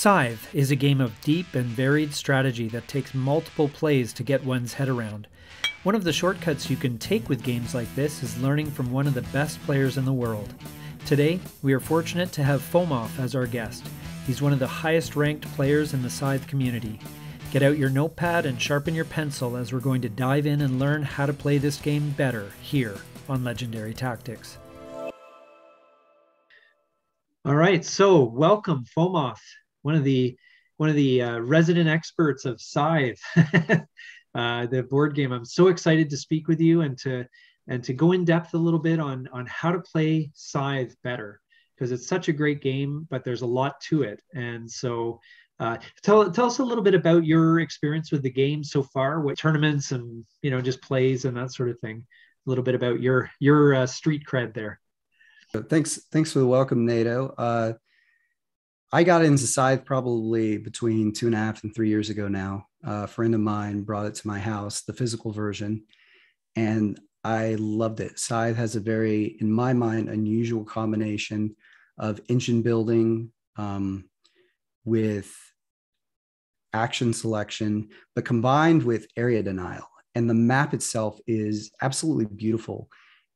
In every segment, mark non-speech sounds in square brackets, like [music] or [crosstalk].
Scythe is a game of deep and varied strategy that takes multiple plays to get one's head around. One of the shortcuts you can take with games like this is learning from one of the best players in the world. Today, we are fortunate to have FOMOF as our guest. He's one of the highest ranked players in the Scythe community. Get out your notepad and sharpen your pencil as we're going to dive in and learn how to play this game better here on Legendary Tactics. All right, so welcome, FOMOF one of the one of the uh, resident experts of Scythe, [laughs] uh, the board game. I'm so excited to speak with you and to and to go in depth a little bit on on how to play Scythe better because it's such a great game, but there's a lot to it. And so, uh, tell tell us a little bit about your experience with the game so far, what tournaments and you know just plays and that sort of thing. A little bit about your your uh, street cred there. Thanks, thanks for the welcome, Nato. Uh, I got into Scythe probably between two and a half and three years ago now. a friend of mine brought it to my house, the physical version, and I loved it. Scythe has a very, in my mind, unusual combination of engine building um, with action selection, but combined with area denial. And the map itself is absolutely beautiful.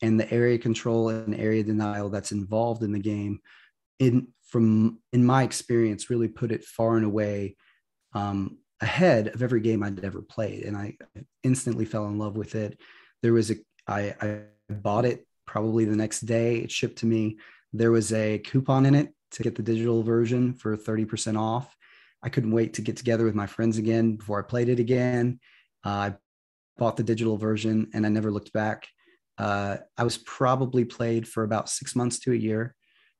And the area control and area denial that's involved in the game in from in my experience really put it far and away um, ahead of every game I'd ever played, and I instantly fell in love with it. There was a I, I bought it probably the next day. It shipped to me. There was a coupon in it to get the digital version for 30% off. I couldn't wait to get together with my friends again before I played it again. Uh, I bought the digital version and I never looked back. Uh, I was probably played for about six months to a year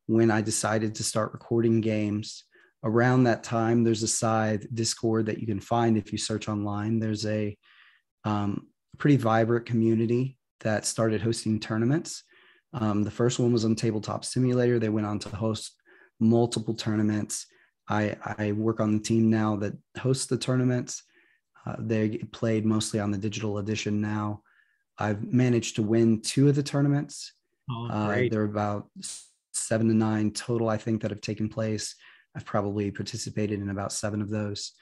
when I decided to start recording games. Around that time, there's a Scythe Discord that you can find if you search online. There's a um, pretty vibrant community that started hosting tournaments. Um, the first one was on Tabletop Simulator. They went on to host multiple tournaments. I, I work on the team now that hosts the tournaments. Uh, they played mostly on the digital edition now. I've managed to win two of the tournaments. Oh, uh, they're about seven to nine total, I think, that have taken place. I've probably participated in about seven of those.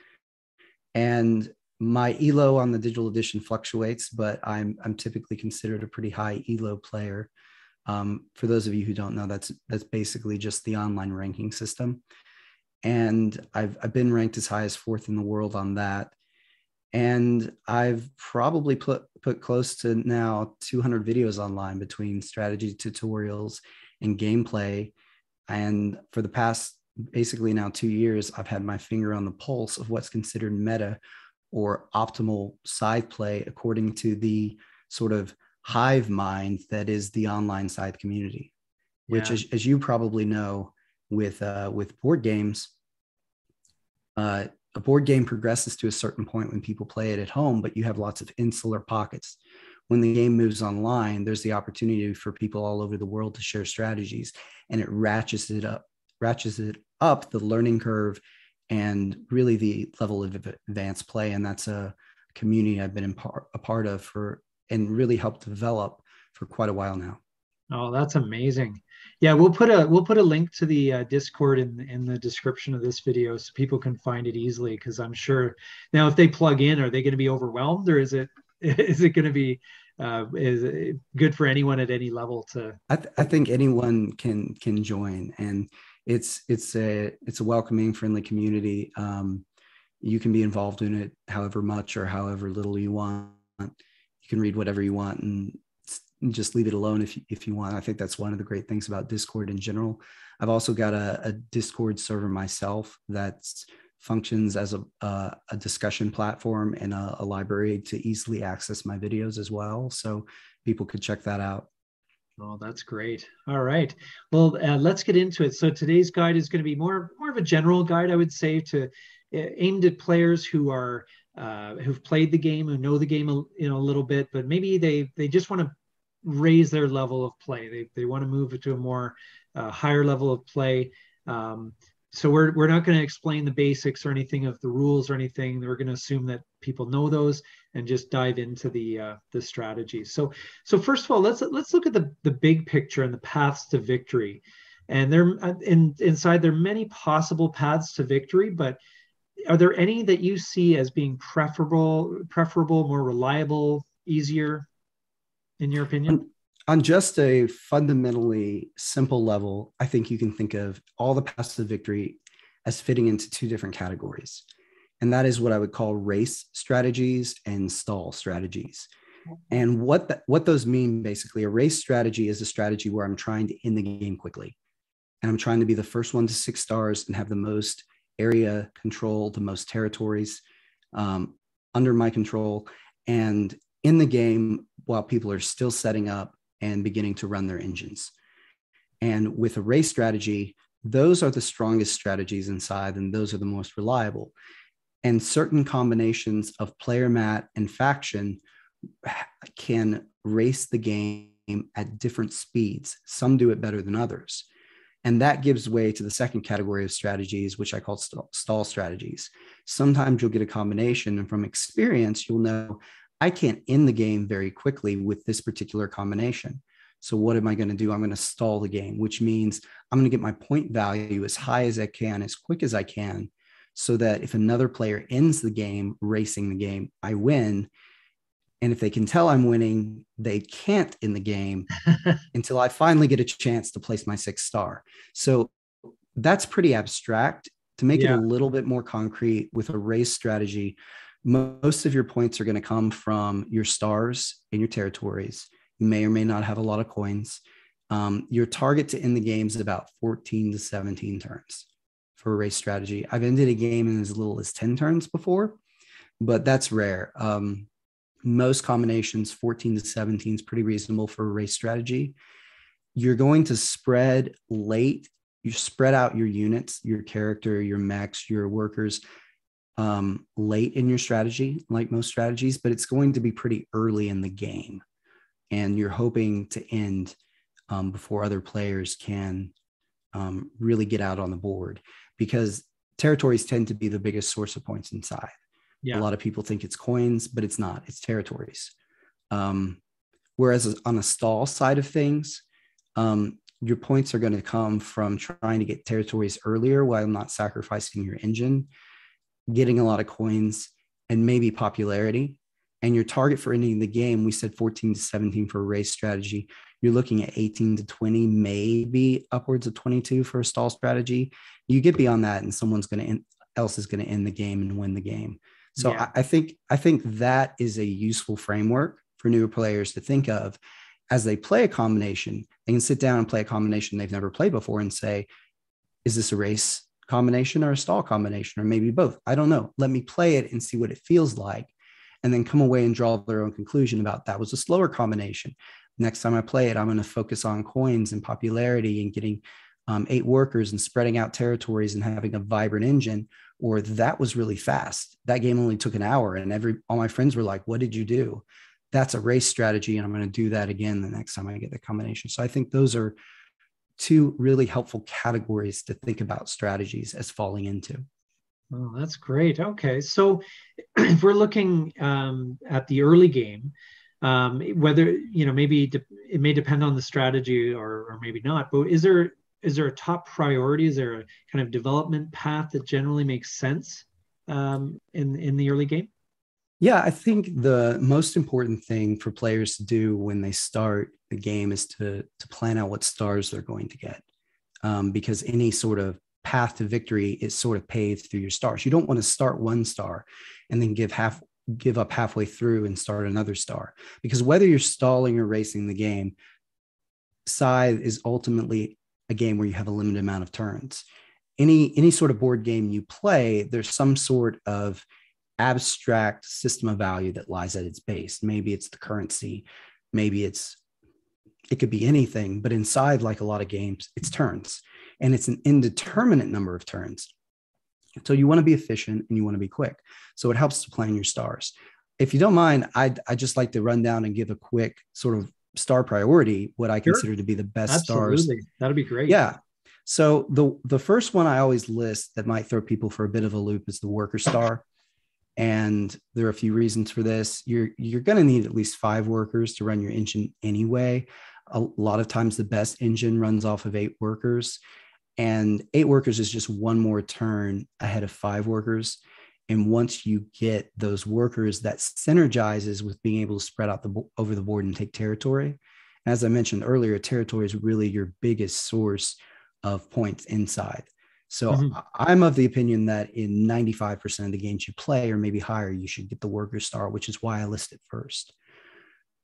And my elo on the digital edition fluctuates, but I'm I'm typically considered a pretty high elo player. Um, for those of you who don't know, that's that's basically just the online ranking system. And I've I've been ranked as high as fourth in the world on that. And I've probably put put close to now 200 videos online between strategy tutorials and gameplay. And for the past basically now two years, I've had my finger on the pulse of what's considered meta or optimal Scythe play according to the sort of hive mind that is the online Scythe community, which, yeah. as, as you probably know, with uh, with board games, uh, a board game progresses to a certain point when people play it at home, but you have lots of insular pockets when the game moves online, there's the opportunity for people all over the world to share strategies and it ratchets it up, ratchets it up the learning curve and really the level of advanced play. And that's a community I've been par- a part of for and really helped develop for quite a while now. Oh, that's amazing. Yeah, we'll put a we'll put a link to the uh, Discord in in the description of this video so people can find it easily. Because I'm sure now if they plug in, are they going to be overwhelmed or is it [laughs] is it going to be uh, is good for anyone at any level to I, th- I, think anyone can can join and it's it's a it's a welcoming friendly community. Um, you can be involved in it however much or however little you want. You can read whatever you want and just leave it alone if you, if you want. I think that's one of the great things about discord in general. I've also got a, a discord server myself that's functions as a, uh, a discussion platform and a, a, library to easily access my videos as well. So people could check that out. Oh, that's great. All right. Well, uh, let's get into it. So today's guide is going to be more, more of a general guide, I would say, to uh, aimed at players who are uh, who've played the game, who know the game a, you know a little bit, but maybe they they just want to raise their level of play. They they want to move to a more uh, higher level of play. Um, so we're, we're not going to explain the basics or anything of the rules or anything. We're going to assume that people know those and just dive into the uh, the strategies so so first of all let's let's look at the the big picture and the paths to victory. And there in, inside there are many possible paths to victory but are there any that you see as being preferable preferable more reliable easier in your opinion on just a fundamentally simple level i think you can think of all the paths to victory as fitting into two different categories. And that is what i would call race strategies and stall strategies. And what the, what those mean basically a race strategy is a strategy where i'm trying to end the game quickly. And I'm trying to be the first one to six stars and have the most area control, the most territories um, under my control, and in the game while people are still setting up and beginning to run their engines. And with a race strategy, those are the strongest strategies inside, and those are the most reliable. And certain combinations of player mat and faction can race the game at different speeds. Some do it better than others. And that gives way to the second category of strategies, which I call stall strategies. Sometimes you'll get a combination, and from experience, you'll know I can't end the game very quickly with this particular combination. So, what am I going to do? I'm going to stall the game, which means I'm going to get my point value as high as I can, as quick as I can, so that if another player ends the game racing the game, I win and if they can tell I'm winning, they can't in the game [laughs] until I finally get a chance to place my sixth star. So that's pretty abstract. To make yeah. it a little bit more concrete with a race strategy, most of your points are going to come from your stars in your territories. You may or may not have a lot of coins. Um, your target to end the game is about 14 to 17 turns for a race strategy. I've ended a game in as little as 10 turns before, but that's rare. Um, most combinations 14 to 17 is pretty reasonable for a race strategy you're going to spread late you spread out your units your character your mechs your workers um, late in your strategy like most strategies but it's going to be pretty early in the game and you're hoping to end um, before other players can um, really get out on the board because territories tend to be the biggest source of points inside yeah. A lot of people think it's coins, but it's not. It's territories. Um, whereas on the stall side of things, um, your points are going to come from trying to get territories earlier while not sacrificing your engine, getting a lot of coins, and maybe popularity. And your target for ending the game, we said 14 to 17 for a race strategy. You're looking at 18 to 20, maybe upwards of 22 for a stall strategy. You get beyond that, and someone's going to else is going to end the game and win the game. So yeah. I, I think I think that is a useful framework for newer players to think of as they play a combination. They can sit down and play a combination they've never played before and say, "Is this a race combination or a stall combination, or maybe both?" I don't know. Let me play it and see what it feels like, and then come away and draw their own conclusion about that was a slower combination. Next time I play it, I'm going to focus on coins and popularity and getting um, eight workers and spreading out territories and having a vibrant engine or that was really fast that game only took an hour and every all my friends were like what did you do that's a race strategy and i'm going to do that again the next time i get the combination so i think those are two really helpful categories to think about strategies as falling into oh that's great okay so [clears throat] if we're looking um, at the early game um, whether you know maybe de- it may depend on the strategy or, or maybe not but is there is there a top priority? Is there a kind of development path that generally makes sense um, in in the early game? Yeah, I think the most important thing for players to do when they start the game is to to plan out what stars they're going to get, um, because any sort of path to victory is sort of paved through your stars. You don't want to start one star and then give half give up halfway through and start another star, because whether you're stalling or racing the game, Scythe is ultimately a game where you have a limited amount of turns. Any any sort of board game you play, there's some sort of abstract system of value that lies at its base. Maybe it's the currency, maybe it's it could be anything, but inside, like a lot of games, it's turns and it's an indeterminate number of turns. So you want to be efficient and you want to be quick. So it helps to plan your stars. If you don't mind, I'd, I'd just like to run down and give a quick sort of star priority what I sure. consider to be the best Absolutely. stars. That'd be great. Yeah. So the the first one I always list that might throw people for a bit of a loop is the worker star. And there are a few reasons for this. You're you're going to need at least five workers to run your engine anyway. A lot of times, the best engine runs off of eight workers, and eight workers is just one more turn ahead of five workers. And once you get those workers, that synergizes with being able to spread out the over the board and take territory. As I mentioned earlier, territory is really your biggest source of points inside. So mm-hmm. I'm of the opinion that in 95% of the games you play, or maybe higher, you should get the worker star, which is why I list it first.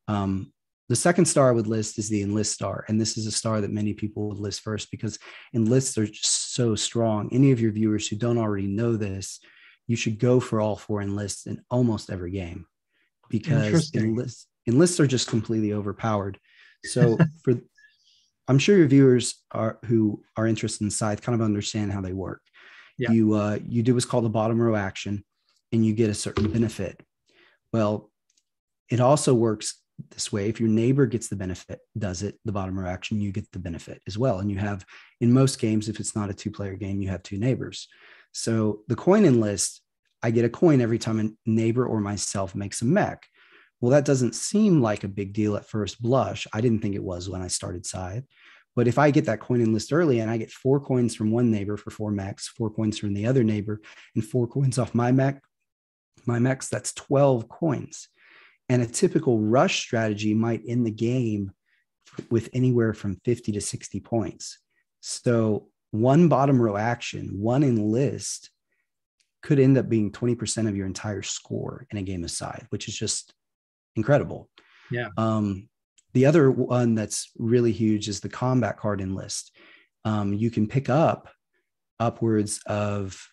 Um, the second star I would list is the enlist star. And this is a star that many people would list first because enlists are just so strong. Any of your viewers who don't already know this, you should go for all four enlists in almost every game because enlists, enlists are just completely overpowered. So [laughs] for I'm sure your viewers are who are interested in scythe kind of understand how they work. Yeah. You uh, you do what's called a bottom row action, and you get a certain benefit. Well, it also works this way. If your neighbor gets the benefit, does it the bottom row action, you get the benefit as well. And you have in most games, if it's not a two player game, you have two neighbors. So the coin enlist, I get a coin every time a neighbor or myself makes a mech. Well, that doesn't seem like a big deal at first blush. I didn't think it was when I started Scythe. But if I get that coin enlist early and I get four coins from one neighbor for four mechs, four coins from the other neighbor, and four coins off my mechs, my mechs, that's 12 coins. And a typical rush strategy might end the game with anywhere from 50 to 60 points. So one bottom row action, one enlist could end up being 20% of your entire score in a game of scythe, which is just incredible. Yeah. Um, the other one that's really huge is the combat card enlist. Um, you can pick up upwards of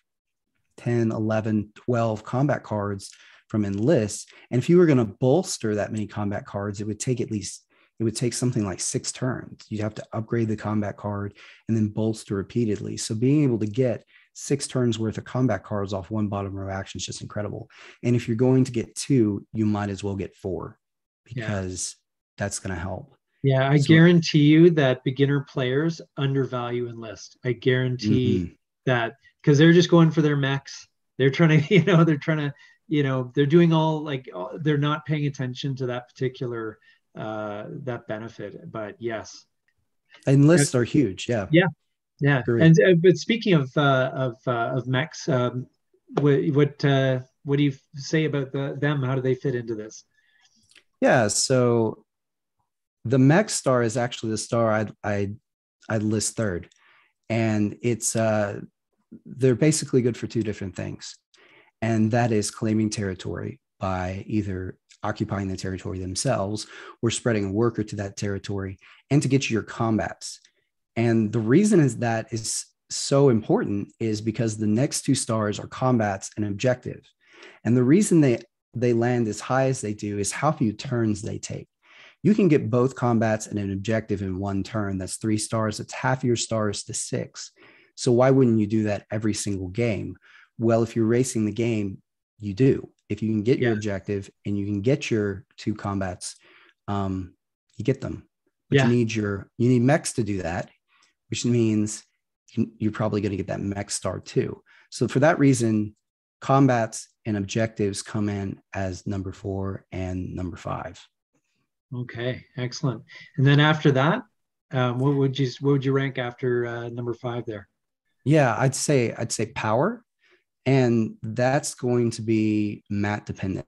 10, 11, 12 combat cards from enlist. And if you were going to bolster that many combat cards, it would take at least it would take something like six turns. You'd have to upgrade the combat card and then bolster repeatedly. So being able to get six turns worth of combat cards off one bottom row action is just incredible. And if you're going to get two, you might as well get four because yeah. that's going to help. Yeah, I so, guarantee you that beginner players undervalue enlist. I guarantee mm-hmm. that because they're just going for their mechs. They're trying [laughs] to, you know, they're trying to, you know, they're doing all like they're not paying attention to that particular uh that benefit. But yes, enlists are huge. Yeah. Yeah. Yeah, and uh, but speaking of uh, of uh, of mechs, um, what what uh, what do you say about the, them? How do they fit into this? Yeah, so the mech star is actually the star I I I list third, and it's uh, they're basically good for two different things, and that is claiming territory by either occupying the territory themselves or spreading a worker to that territory, and to get you your combats. And the reason is that is so important is because the next two stars are combats and objective. And the reason they they land as high as they do is how few turns they take. You can get both combats and an objective in one turn. That's three stars. That's half your stars to six. So why wouldn't you do that every single game? Well, if you're racing the game, you do. If you can get yeah. your objective and you can get your two combats, um, you get them. But yeah. you need your you need mechs to do that which means you're probably going to get that mech star too. So for that reason, combats and objectives come in as number four and number five. Okay, excellent. And then after that, um, what would you what would you rank after uh, number five there? Yeah, I'd say I'd say power, and that's going to be mat dependent.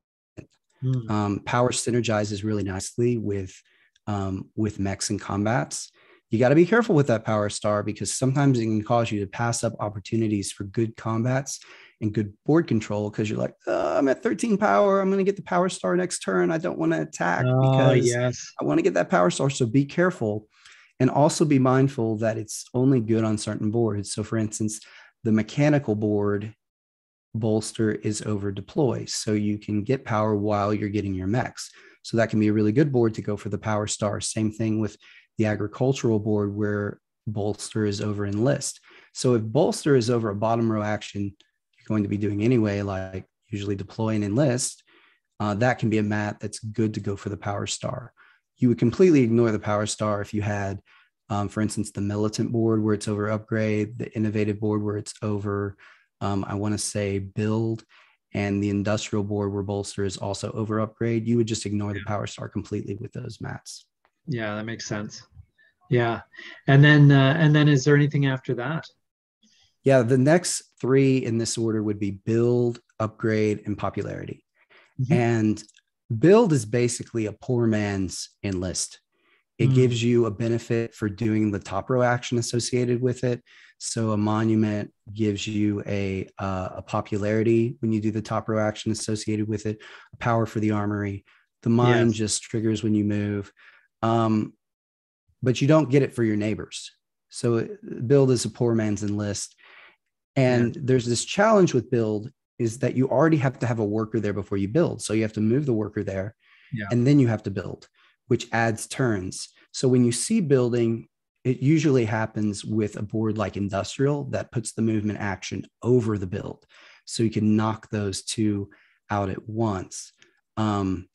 Hmm. Um, power synergizes really nicely with um, with mechs and combats you got to be careful with that power star because sometimes it can cause you to pass up opportunities for good combats and good board control because you're like, oh, I'm at 13 power. I'm going to get the power star next turn. I don't want to attack oh, because yes. I want to get that power star. So be careful and also be mindful that it's only good on certain boards. So, for instance, the mechanical board bolster is over deploy. So you can get power while you're getting your mechs. So that can be a really good board to go for the power star. Same thing with the agricultural board where bolster is over enlist. So if bolster is over a bottom row action, you're going to be doing anyway, like usually deploy and enlist, uh, that can be a mat that's good to go for the power star. You would completely ignore the power star if you had, um, for instance, the militant board where it's over upgrade, the innovative board where it's over, um, I want to say build, and the industrial board where bolster is also over upgrade. You would just ignore the power star completely with those mats. Yeah, that makes sense. Yeah, and then uh, and then is there anything after that? Yeah, the next three in this order would be build, upgrade, and popularity. Mm-hmm. And build is basically a poor man's enlist. It mm. gives you a benefit for doing the top row action associated with it. So a monument gives you a uh, a popularity when you do the top row action associated with it, a power for the armory. The mine yes. just triggers when you move, um, but you don't get it for your neighbors. So build is a poor man's enlist, and yeah. there's this challenge with build is that you already have to have a worker there before you build. So you have to move the worker there, yeah. and then you have to build, which adds turns. So when you see building it usually happens with a board like industrial that puts the movement action over the build. So you can knock those two out at once. Um,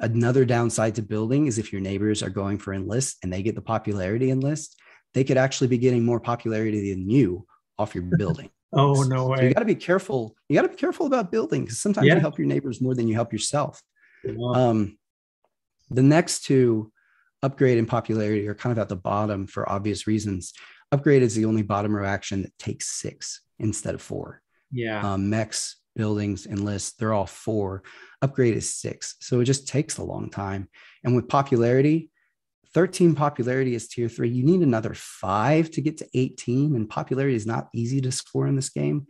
another downside to building is if your neighbors are going for enlist and they get the popularity enlist, they could actually be getting more popularity than you off your [laughs] building. oh no way! So you got to be careful. You got to be careful about building because sometimes yeah. you help your neighbors more than you help yourself. Um, the next two upgrade and popularity are kind of at the bottom for obvious reasons. Upgrade is the only bottom row action that takes six instead of four. Yeah. Um, mechs, buildings, enlists, they're all four. Upgrade is six. So it just takes a long time. And with popularity, 13 popularity is tier three. You need another five to get to 18. And popularity is not easy to score in this game.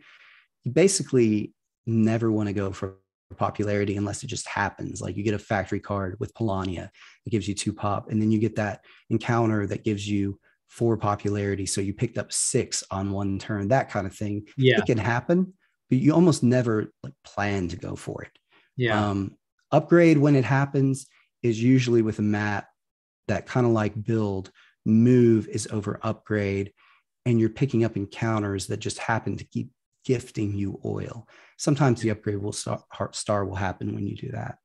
You basically never want to go for popularity unless it just happens. Like you get a factory card with Polania that gives you two pop, and then you get that encounter that gives you four popularity. So you picked up six on one turn, that kind of thing. Yeah. It can happen, but you almost never like plan to go for it. Yeah. Um, upgrade when it happens is usually with a map that kind of like build move is over upgrade and you're picking up encounters that just happen to keep gifting you oil. Sometimes the upgrade will start star will happen when you do that.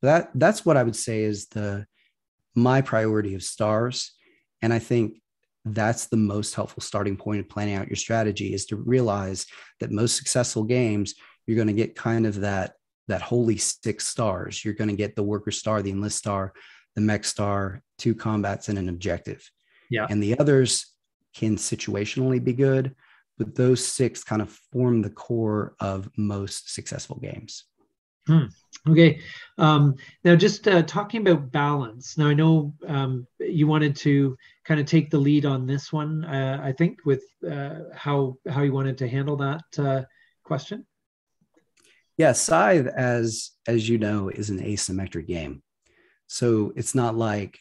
But that that's what I would say is the my priority of stars. And I think that's the most helpful starting point of planning out your strategy is to realize that most successful games, you're going to get kind of that that holy six stars. You're going to get the worker star, the enlist star, the mech star, two combats, and an objective. Yeah. And the others can situationally be good, but those six kind of form the core of most successful games. Hmm. Okay. Um, now, just uh, talking about balance. Now, I know um, you wanted to kind of take the lead on this one. Uh, I think with uh, how how you wanted to handle that uh, question. Yeah, Scythe, as as you know, is an asymmetric game, so it's not like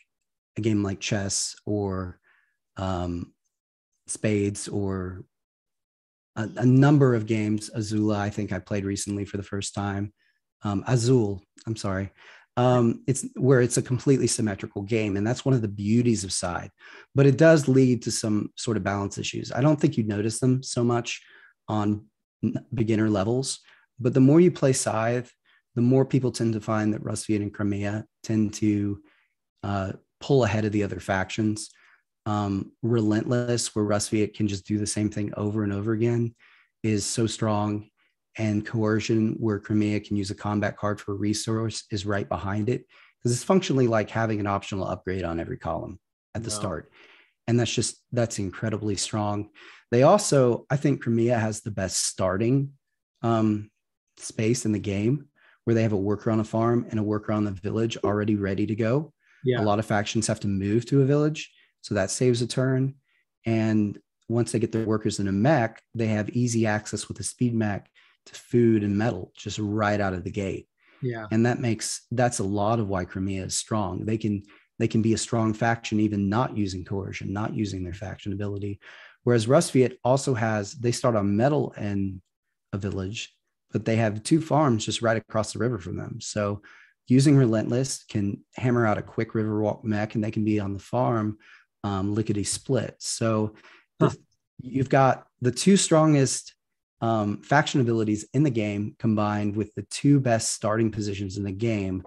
a game like chess or um, spades or a, a, number of games. Azula, I think I played recently for the first time. Um, Azul, I'm sorry. Um, it's where it's a completely symmetrical game, and that's one of the beauties of Scythe. But it does lead to some sort of balance issues. I don't think you'd notice them so much on beginner levels, but the more you play Scythe, the more people tend to find that Rusviet and Crimea tend to uh, pull ahead of the other factions um, relentless, where Rusviet can just do the same thing over and over again, is so strong. And coercion, where Crimea can use a combat card for a resource, is right behind it because it's functionally like having an optional upgrade on every column at the start. And that's just that's incredibly strong. They also, I think Crimea has the best starting um, space in the game where they have a worker on a farm and a worker on the village already ready to go. Yeah. A lot of factions have to move to a village so that saves a turn. And once they get their workers in a mech, they have easy access with a speed mech to food and metal just right out of the gate. Yeah. And that makes that's a lot of why Crimea is strong. They can they can be a strong faction even not using coercion, not using their faction ability. Whereas Rusviet also has they start on metal and a village, but they have two farms just right across the river from them. So using Relentless can hammer out a quick river walk mech and they can be on the farm um, lickety split. So huh. you've got the two strongest um, faction abilities in the game combined with the two best starting positions in the game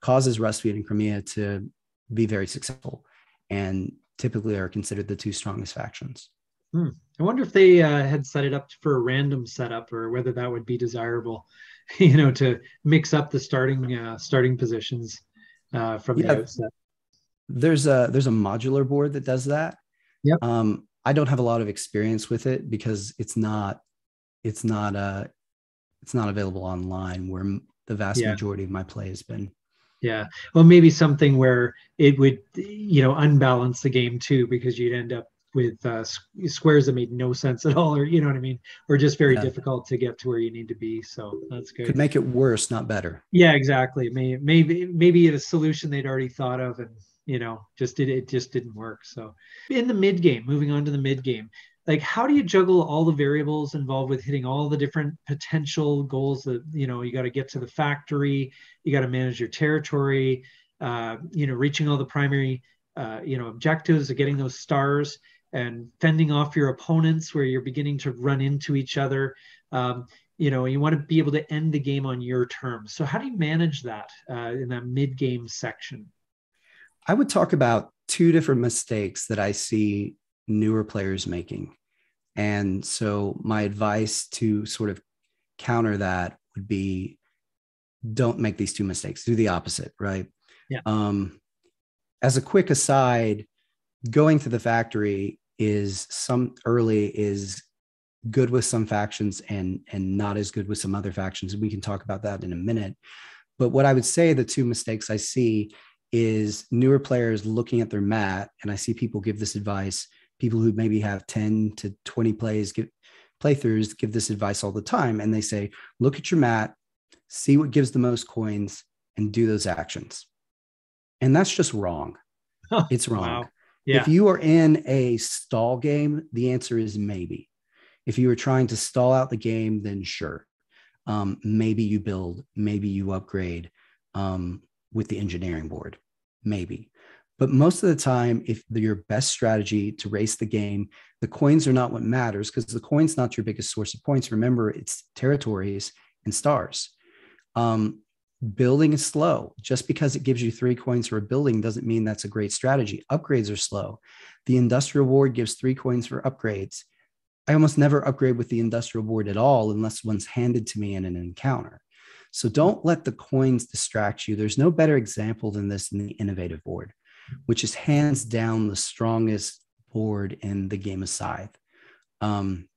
causes Rusviet and Crimea to be very successful and typically are considered the two strongest factions. Hmm. I wonder if they uh, had set it up for a random setup or whether that would be desirable, [laughs] you know, to mix up the starting uh, starting positions uh, from yeah. the outset. there's a there's a modular board that does that. Yep. Um, I don't have a lot of experience with it because it's not it's not uh it's not available online where the vast yeah. majority of my play has been. Yeah. Well, maybe something where it would, you know, unbalance the game too, because you'd end up with uh, squares that made no sense at all, or you know what I mean, or just very yeah. difficult to get to where you need to be. So that's good. Could make it worse, not better. Yeah, exactly. Maybe maybe maybe a solution they'd already thought of, and you know, just it it just didn't work. So in the mid game, moving on to the mid game, like how do you juggle all the variables involved with hitting all the different potential goals that you know you got to get to the factory, you got to manage your territory, uh, you know, reaching all the primary uh, you know objectives of getting those stars and fending off your opponents where you're beginning to run into each other. Um, you know, you want to be able to end the game on your terms. So, how do you manage that uh, in that mid game section? I would talk about two different mistakes that I see newer players making. And so, my advice to sort of counter that would be don't make these two mistakes, do the opposite, right? Yeah. Um, as a quick aside, going to the factory is some early is good with some factions and and not as good with some other factions and we can talk about that in a minute but what i would say the two mistakes i see is newer players looking at their mat and i see people give this advice people who maybe have 10 to 20 plays give playthroughs give this advice all the time and they say look at your mat see what gives the most coins and do those actions and that's just wrong it's wrong wow. Yeah. If you are in a stall game, the answer is maybe. If you are trying to stall out the game, then sure. Um, maybe you build, maybe you upgrade um, with the engineering board, maybe. But most of the time, if your best strategy to race the game, the coins are not what matters because the coin's not your biggest source of points. Remember, it's territories and stars. Um, building is slow. Just because it gives you three coins for a building doesn't mean that's a great strategy. Upgrades are slow. The industrial board gives three coins for upgrades. I almost never upgrade with the industrial board at all unless one's handed to me in an encounter. So don't let the coins distract you. There's no better example than this in the innovative board, which is hands down the strongest board in the game of Scythe. Um,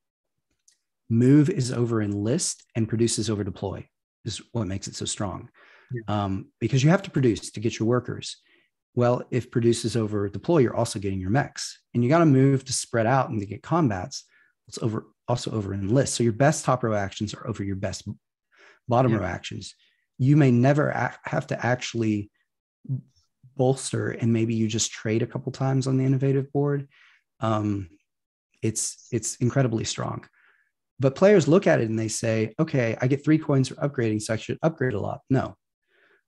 move is over enlist and produces over deploy is what makes it so strong. Yeah. Um, because you have to produce to get your workers. Well, if produces over deploy, you're also getting your mechs, and you got to move to spread out and to get combats. It's over also over enlist. So your best top row actions are over your best bottom yeah. row actions. You may never have to actually bolster, and maybe you just trade a couple times on the innovative board. Um, it's it's incredibly strong. But players look at it and they say, okay, I get three coins for upgrading, so I should upgrade a lot. No.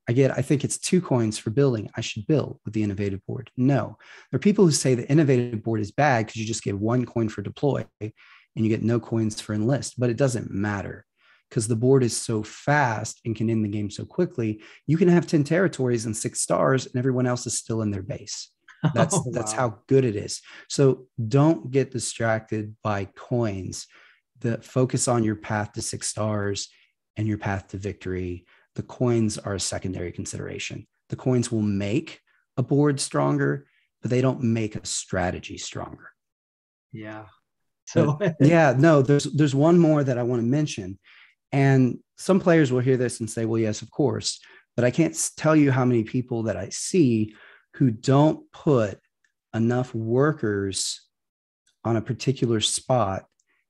I get, I think it's two coins for building. I should build with the innovative board. No. There are people who say the innovative board is bad because you just get one coin for deploy and you get no coins for enlist, but it doesn't matter because the board is so fast and can end the game so quickly. You can have 10 territories and six stars, and everyone else is still in their base. [laughs] That's oh, wow. that's how good it is. So don't get distracted by coins the focus on your path to six stars and your path to victory the coins are a secondary consideration the coins will make a board stronger but they don't make a strategy stronger yeah so [laughs] yeah no there's there's one more that i want to mention and some players will hear this and say well yes of course but i can't tell you how many people that i see who don't put enough workers on a particular spot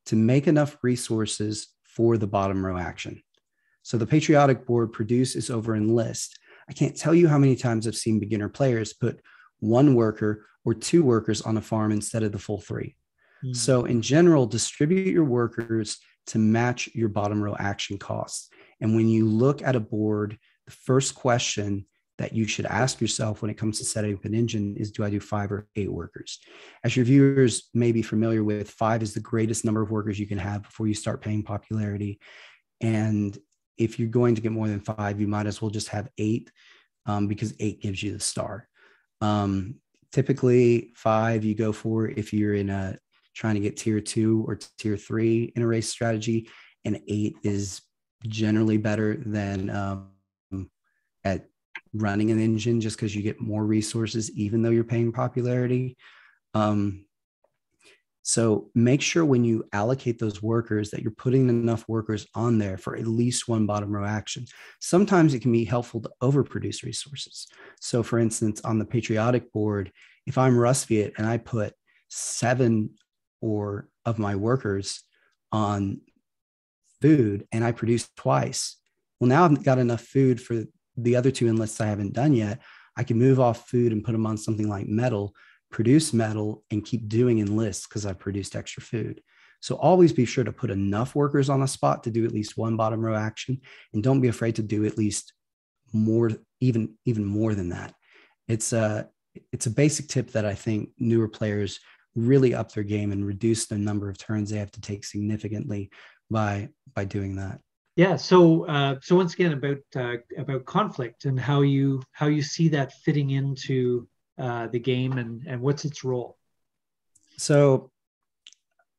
to make enough resources for the bottom row action. So the patriotic board produces over enlist. I can't tell you how many times I've seen beginner players put one worker or two workers on a farm instead of the full 3 mm-hmm. So in general, distribute your workers to match your bottom row action costs. And when you look at a board, the first question that you should ask yourself when it comes to setting up an engine is do I do five or eight workers? As your viewers may be familiar with, five is the greatest number of workers you can have before you start paying popularity. And if you're going to get more than five, you might as well just have eight um, because eight gives you the star. Um, typically, five you go for if you're in a trying to get tier two or tier three in a race strategy, and eight is generally better than um, at running an engine just because you get more resources, even though you're paying popularity. Um, so make sure when you allocate those workers that you're putting enough workers on there for at least one bottom row action. Sometimes it can be helpful to overproduce resources. So for instance, on the patriotic board, if I'm Rusviet and I put seven or of my workers on food and I produce twice, well, now I've got enough food for the other two enlists I haven't done yet. I can move off food and put them on something like metal produce metal and keep doing enlists because I've produced extra food. So always be sure to put enough workers on a spot to do at least one bottom row action, and don't be afraid to do at least more, even even more than that. It's a it's a basic tip that I think newer players really up their game and reduce the number of turns they have to take significantly by by doing that. Yeah. So uh, so once again about uh, about conflict and how you how you see that fitting into uh, the game and, and what's its role? So,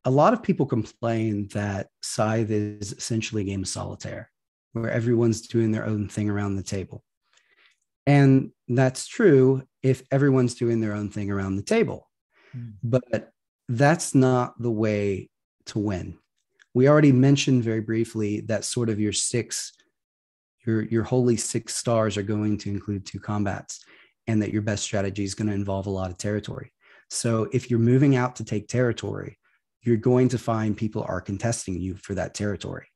a lot of people complain that Scythe is essentially a game of solitaire, where everyone's doing their own thing around the table. And that's true if everyone's doing their own thing around the table. Mm. But that's not the way to win. We already mentioned very briefly that sort of your six, your, your holy six stars are going to include two combats and that your best strategy is going to involve a lot of territory. So if you're moving out to take territory, you're going to find people are contesting you for that territory.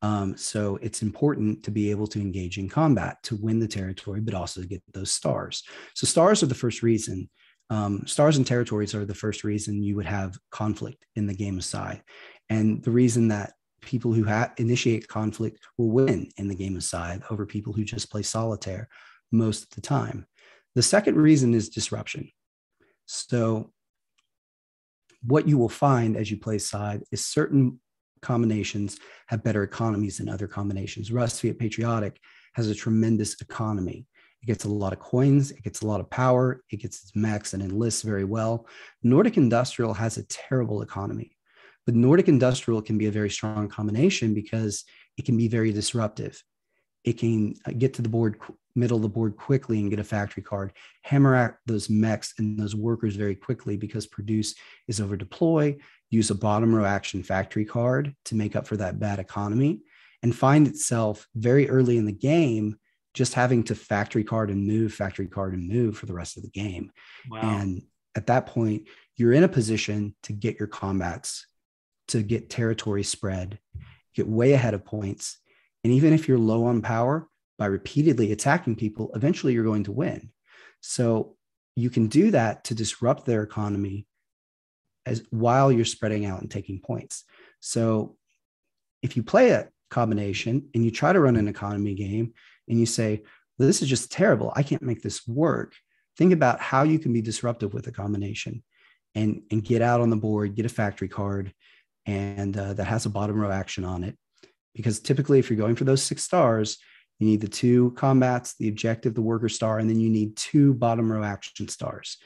Um, so it's important to be able to engage in combat to win the territory, but also to get those stars. So stars are the first reason. Um, stars and territories are the first reason you would have conflict in the game of Scythe, and the reason that people who ha- initiate conflict will win in the game of Scythe over people who just play solitaire most of the time. The second reason is disruption. So, what you will find as you play Scythe is certain combinations have better economies than other combinations. Rusviet Patriotic has a tremendous economy. It gets a lot of coins, it gets a lot of power, it gets its mechs and enlists very well. Nordic Industrial has a terrible economy, but Nordic Industrial can be a very strong combination because it can be very disruptive. It can uh, get to the board middle of the board quickly and get a factory card. Hammer out those mechs and those workers very quickly because produce is over deploy. Use a bottom row action factory card to make up for that bad economy and find itself very early in the game just having to factory card and move, factory card and move for the rest of the game. Wow. And at that point, you're in a position to get your combats, to get territory spread, get way ahead of points. And even if you're low on power, by repeatedly attacking people, eventually you're going to win. So you can do that to disrupt their economy as while you're spreading out and taking points. So if you play a combination and you try to run an economy game and you say, this is just terrible. I can't make this work. Think about how you can be disruptive with a combination and, and get out on the board, get a factory card, and uh, that has a bottom row action on it. Because typically, if you're going for those six stars, you need the two combats, the objective, the worker star, and then you need two bottom row action stars.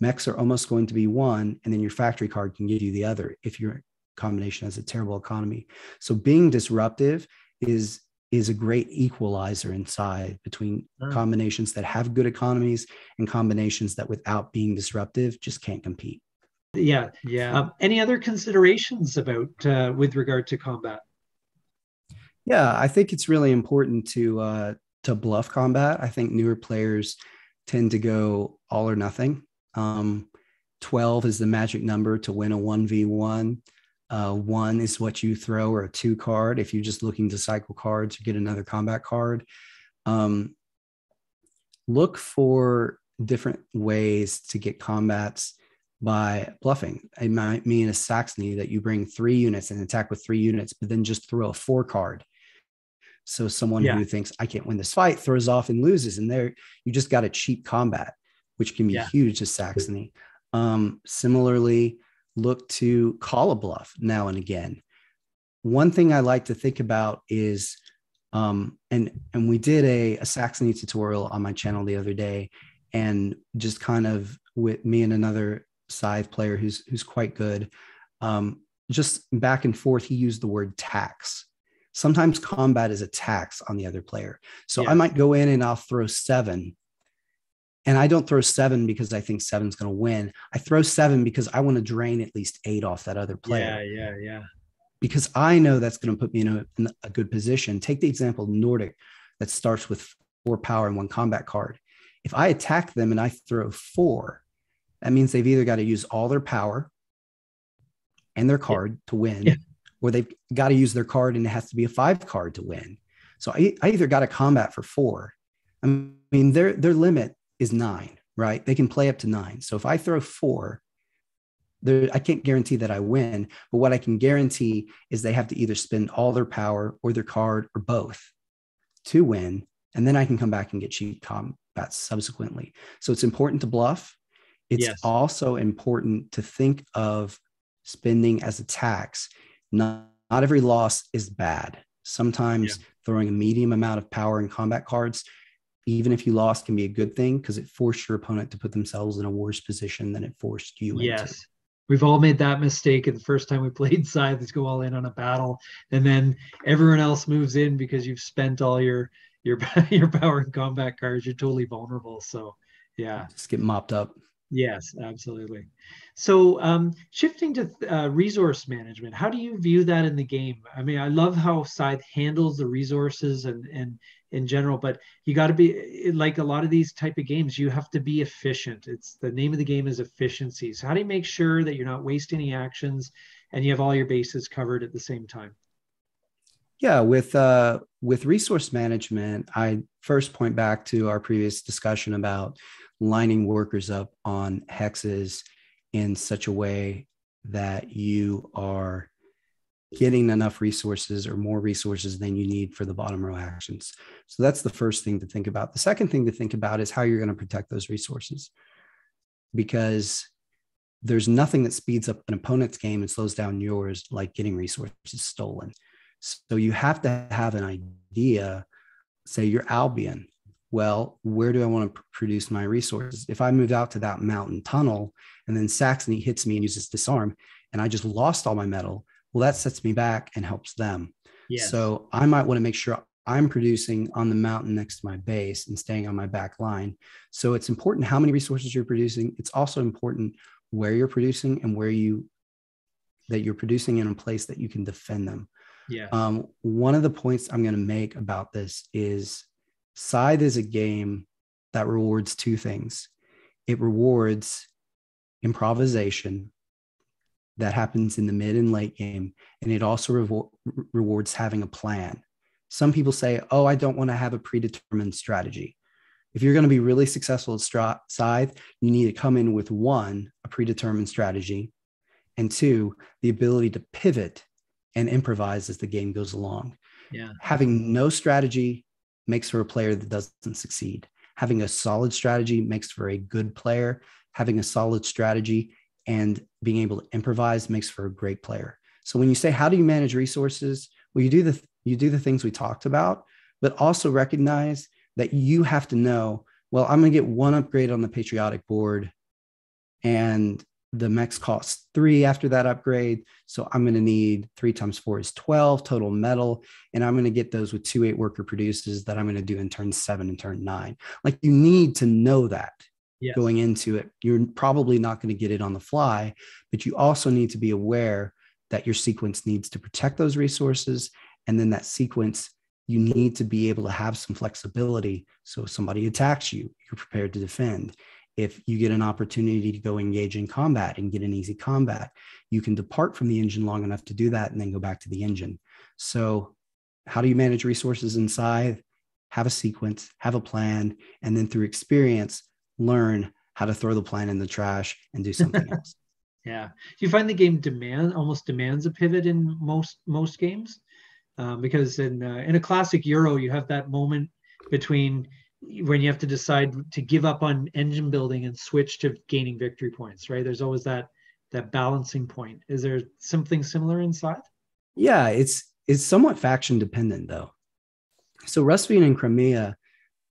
Mechs are almost going to be one, and then your factory card can give you the other if your combination has a terrible economy. So being disruptive is is a great equalizer inside between sure. combinations that have good economies and combinations that without being disruptive just can't compete. Yeah, yeah. Um, any other considerations about uh, with regard to combat? Yeah, I think it's really important to uh, to bluff combat. I think newer players tend to go all or nothing. Um, Twelve is the magic number to win a one v one. Uh, one is what you throw or a two card if you're just looking to cycle cards or get another combat card. Um, look for different ways to get combats by bluffing. It might mean a Saxony that you bring three units and attack with three units, but then just throw a four card so someone yeah. who thinks I can't win this fight throws off and loses, and there you just got a cheap combat, which can be yeah. huge to Saxony. Um, similarly, look to call a bluff now and again. One thing I like to think about is, um, and and we did a, a Saxony tutorial on my channel the other day, and just kind of with me and another Scythe player who's who's quite good. Um, just back and forth, he used the word tax Sometimes combat is a tax on the other player. So Yeah. I might go in and I'll throw seven. And I don't throw seven because I think seven's going to win. I throw seven because I want to drain at least eight off that other player Yeah, yeah, yeah. because I know that's going to put me in a, in a good position. Take the example Nordic that starts with four power and one combat card. If I attack them and I throw four, that means they've either got to use all their power and their card to win, Yeah. or they've got to use their card and it has to be a five card to win. So I, I either got to combat for four. I mean, their their limit is nine, right? They can play up to nine. So if I throw four, there, I can't guarantee that I win, but what I can guarantee is they have to either spend all their power or their card or both to win. And then I can come back and get cheap combat subsequently. So it's important to bluff. It's Yes. also important to think of spending as a tax. Not, not every loss is bad. Sometimes throwing a medium amount of power in combat cards, even if you lost, can be a good thing because it forced your opponent to put themselves in a worse position than it forced you into. Yes. We've all made that mistake. And the first time we played [laughs] Scythe is go all in on a battle, and then everyone else moves in because you've spent all your your [laughs] your power and combat cards. You're totally vulnerable. So, yeah. Just get mopped up. Yes, absolutely. So, um, shifting to uh, resource management, how do you view that in the game? I mean, I love how Scythe handles the resources and and in general, but you got to be like a lot of these type of games. You have to be efficient. It's the name of the game is efficiency. So, how do you make sure that you're not wasting any actions and you have all your bases covered at the same time? Yeah, with uh, with resource management, I first point back to our previous discussion about lining workers up on hexes in such a way that you are getting enough resources or more resources than you need for the bottom row actions. So that's the first thing to think about. The second thing to think about is how you're going to protect those resources. Because there's nothing that speeds up an opponent's game and slows down yours like getting resources stolen. So you have to have an idea, say you're Albion. Well, where do I want to pr- produce my resources? If I moved out to that mountain tunnel and then Saxony hits me and uses disarm and I just lost all my metal, well, that sets me back and helps them. Yes. So I might want to make sure I'm producing on the mountain next to my base and staying on my back line. So it's important how many resources you're producing. It's also important where you're producing and where you that you're producing in a place that you can defend them. yeah. Um, one of the points I'm going to make about this is Scythe is a game that rewards two things. It rewards improvisation that happens in the mid and late game, and it also rewards having a plan. Some people say, Oh, I don't want to have a predetermined strategy. If you're going to be really successful at Stra- Scythe, you need to come in with one, a predetermined strategy, and two, the ability to pivot and improvise as the game goes along. Yeah. Having no strategy makes for a player that doesn't succeed. Having a solid strategy makes for a good player. Having a solid strategy and being able to improvise makes for a great player. So when you say how do you manage resources, well you do the you do the things we talked about, but also recognize that you have to know, well, I'm going to get one upgrade on the patriotic board and the mechs cost three after that upgrade. So I'm going to need three times four is 12 total metal. And I'm going to get those with two eight worker produces that I'm going to do in turn seven and turn nine. Like you need to know that Yes. going into it. You're probably not going to get it on the fly, but you also need to be aware that your sequence needs to protect those resources. And then that sequence, you need to be able to have some flexibility. So if somebody attacks you, you're prepared to defend. If you get an opportunity to go engage in combat and get an easy combat, you can depart from the engine long enough to do that and then go back to the engine. So, how do you manage resources in Scythe? Have a sequence, have a plan, and then through experience, learn how to throw the plan in the trash and do something [laughs] else. Yeah. Do you find the game demand almost demands a pivot in most most games? Um, because in uh, in a classic Euro, you have that moment between when you have to decide to give up on engine building and switch to gaining victory points. Right? There's always that that balancing point. Is there something similar in Scythe? Yeah, it's it's somewhat faction dependent though. So Rusviet and Crimea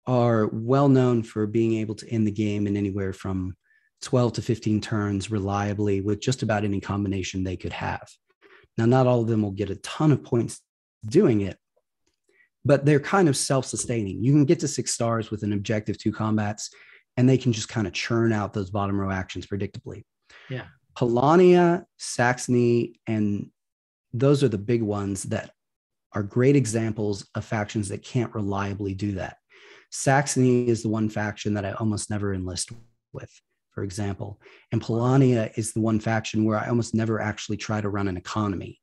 are well known for being able to end the game in anywhere from 12 to 15 turns reliably with just about any combination they could have. Now, not all of them will get a ton of points doing it, but they're kind of self sustaining. You can get to six stars with an objective two combats, and they can just kind of churn out those bottom row actions predictably. Yeah. Polania, Saxony, and those are the big ones that are great examples of factions that can't reliably do that. Saxony is the one faction that I almost never enlist with, for example. And Polania is the one faction where I almost never actually try to run an economy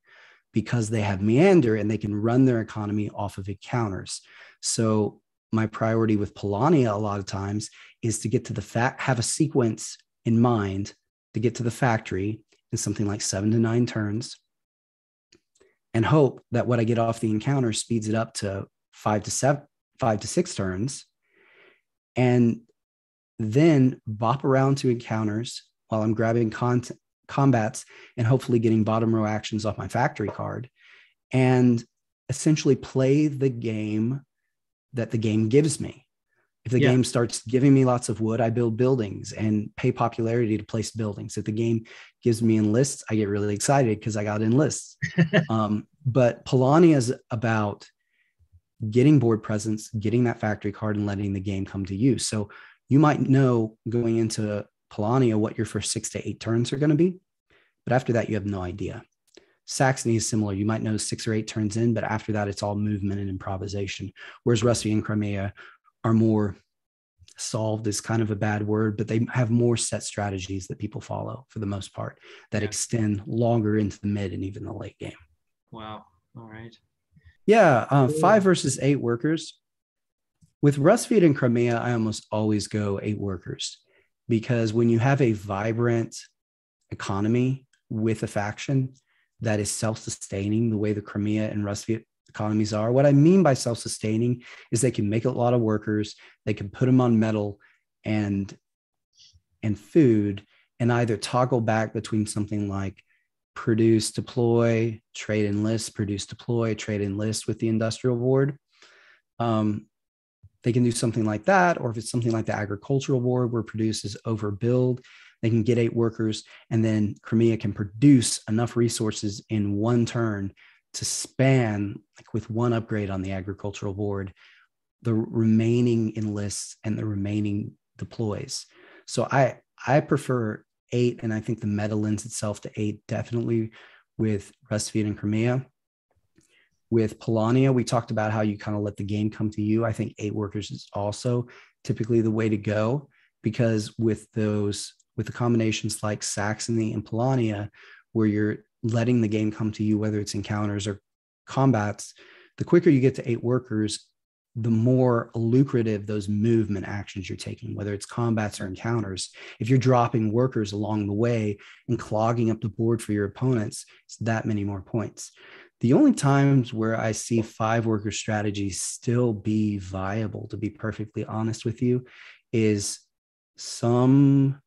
because they have meander and they can run their economy off of encounters. So my priority with Polania a lot of times is to get to the fact, have a sequence in mind to get to the factory in something like seven to nine turns and hope that what I get off the encounter speeds it up to five to seven, five to six turns. And then bop around to encounters while I'm grabbing content, combats and hopefully getting bottom row actions off my factory card and essentially play the game that the game gives me. If the yeah. game starts giving me lots of wood, I build buildings and pay popularity to place buildings. If the game gives me enlists, I get really excited because I got enlists. [laughs] um, but Polania is about getting board presence, getting that factory card, and letting the game come to you. So you might know going into Polania what your first six to eight turns are going to be, but after that, you have no idea. Saxony is similar. You might know six or eight turns in, but after that, it's all movement and improvisation. Whereas Rusviet and Crimea are more solved is kind of a bad word, but they have more set strategies that people follow for the most part that yeah. extend longer into the mid and even the late game. Wow. All right. Yeah. Uh, five versus eight workers. With Rusviet and Crimea, I almost always go eight workers because when you have a vibrant economy with a faction that is self sustaining, the way the Crimea and Rusviet economies are. What I mean by self sustaining is they can make a lot of workers, they can put them on metal and and food and either toggle back between something like produce deploy trade enlist produce deploy trade enlist with the industrial board. Um, they can do something like that or if it's something like the agricultural board where produce is overbuild they can get eight workers and then crimea can produce enough resources in one turn to span like with one upgrade on the agricultural board the remaining enlists and the remaining deploys. So i i prefer eight and i think the meta lends itself to eight definitely with Rusviet and crimea. With polania we talked about how you kind of let the game come to you. I think eight workers is also typically the way to go because with those with the combinations like saxony and polania where you're letting the game come to you, whether it's encounters or combats, the quicker you get to eight workers, the more lucrative those movement actions you're taking, whether it's combats or encounters. If you're dropping workers along the way and clogging up the board for your opponents, it's that many more points. The only times where I see five worker strategies still be viable, to be perfectly honest with you, is some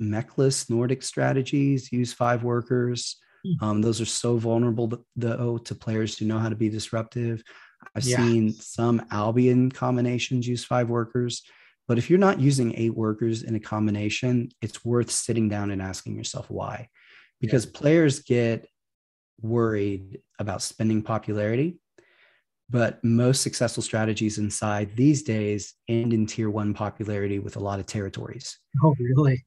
mechless Nordic strategies use five workers. Hmm. Um, those are so vulnerable, though, to players who know how to be disruptive. I've yeah. seen some Albion combinations use five workers. But if you're not using eight workers in a combination, it's worth sitting down and asking yourself why. Because yeah. players get worried about spending popularity. But most successful strategies in Scythe these days end in tier one popularity with a lot of territories. [laughs] Oh, really?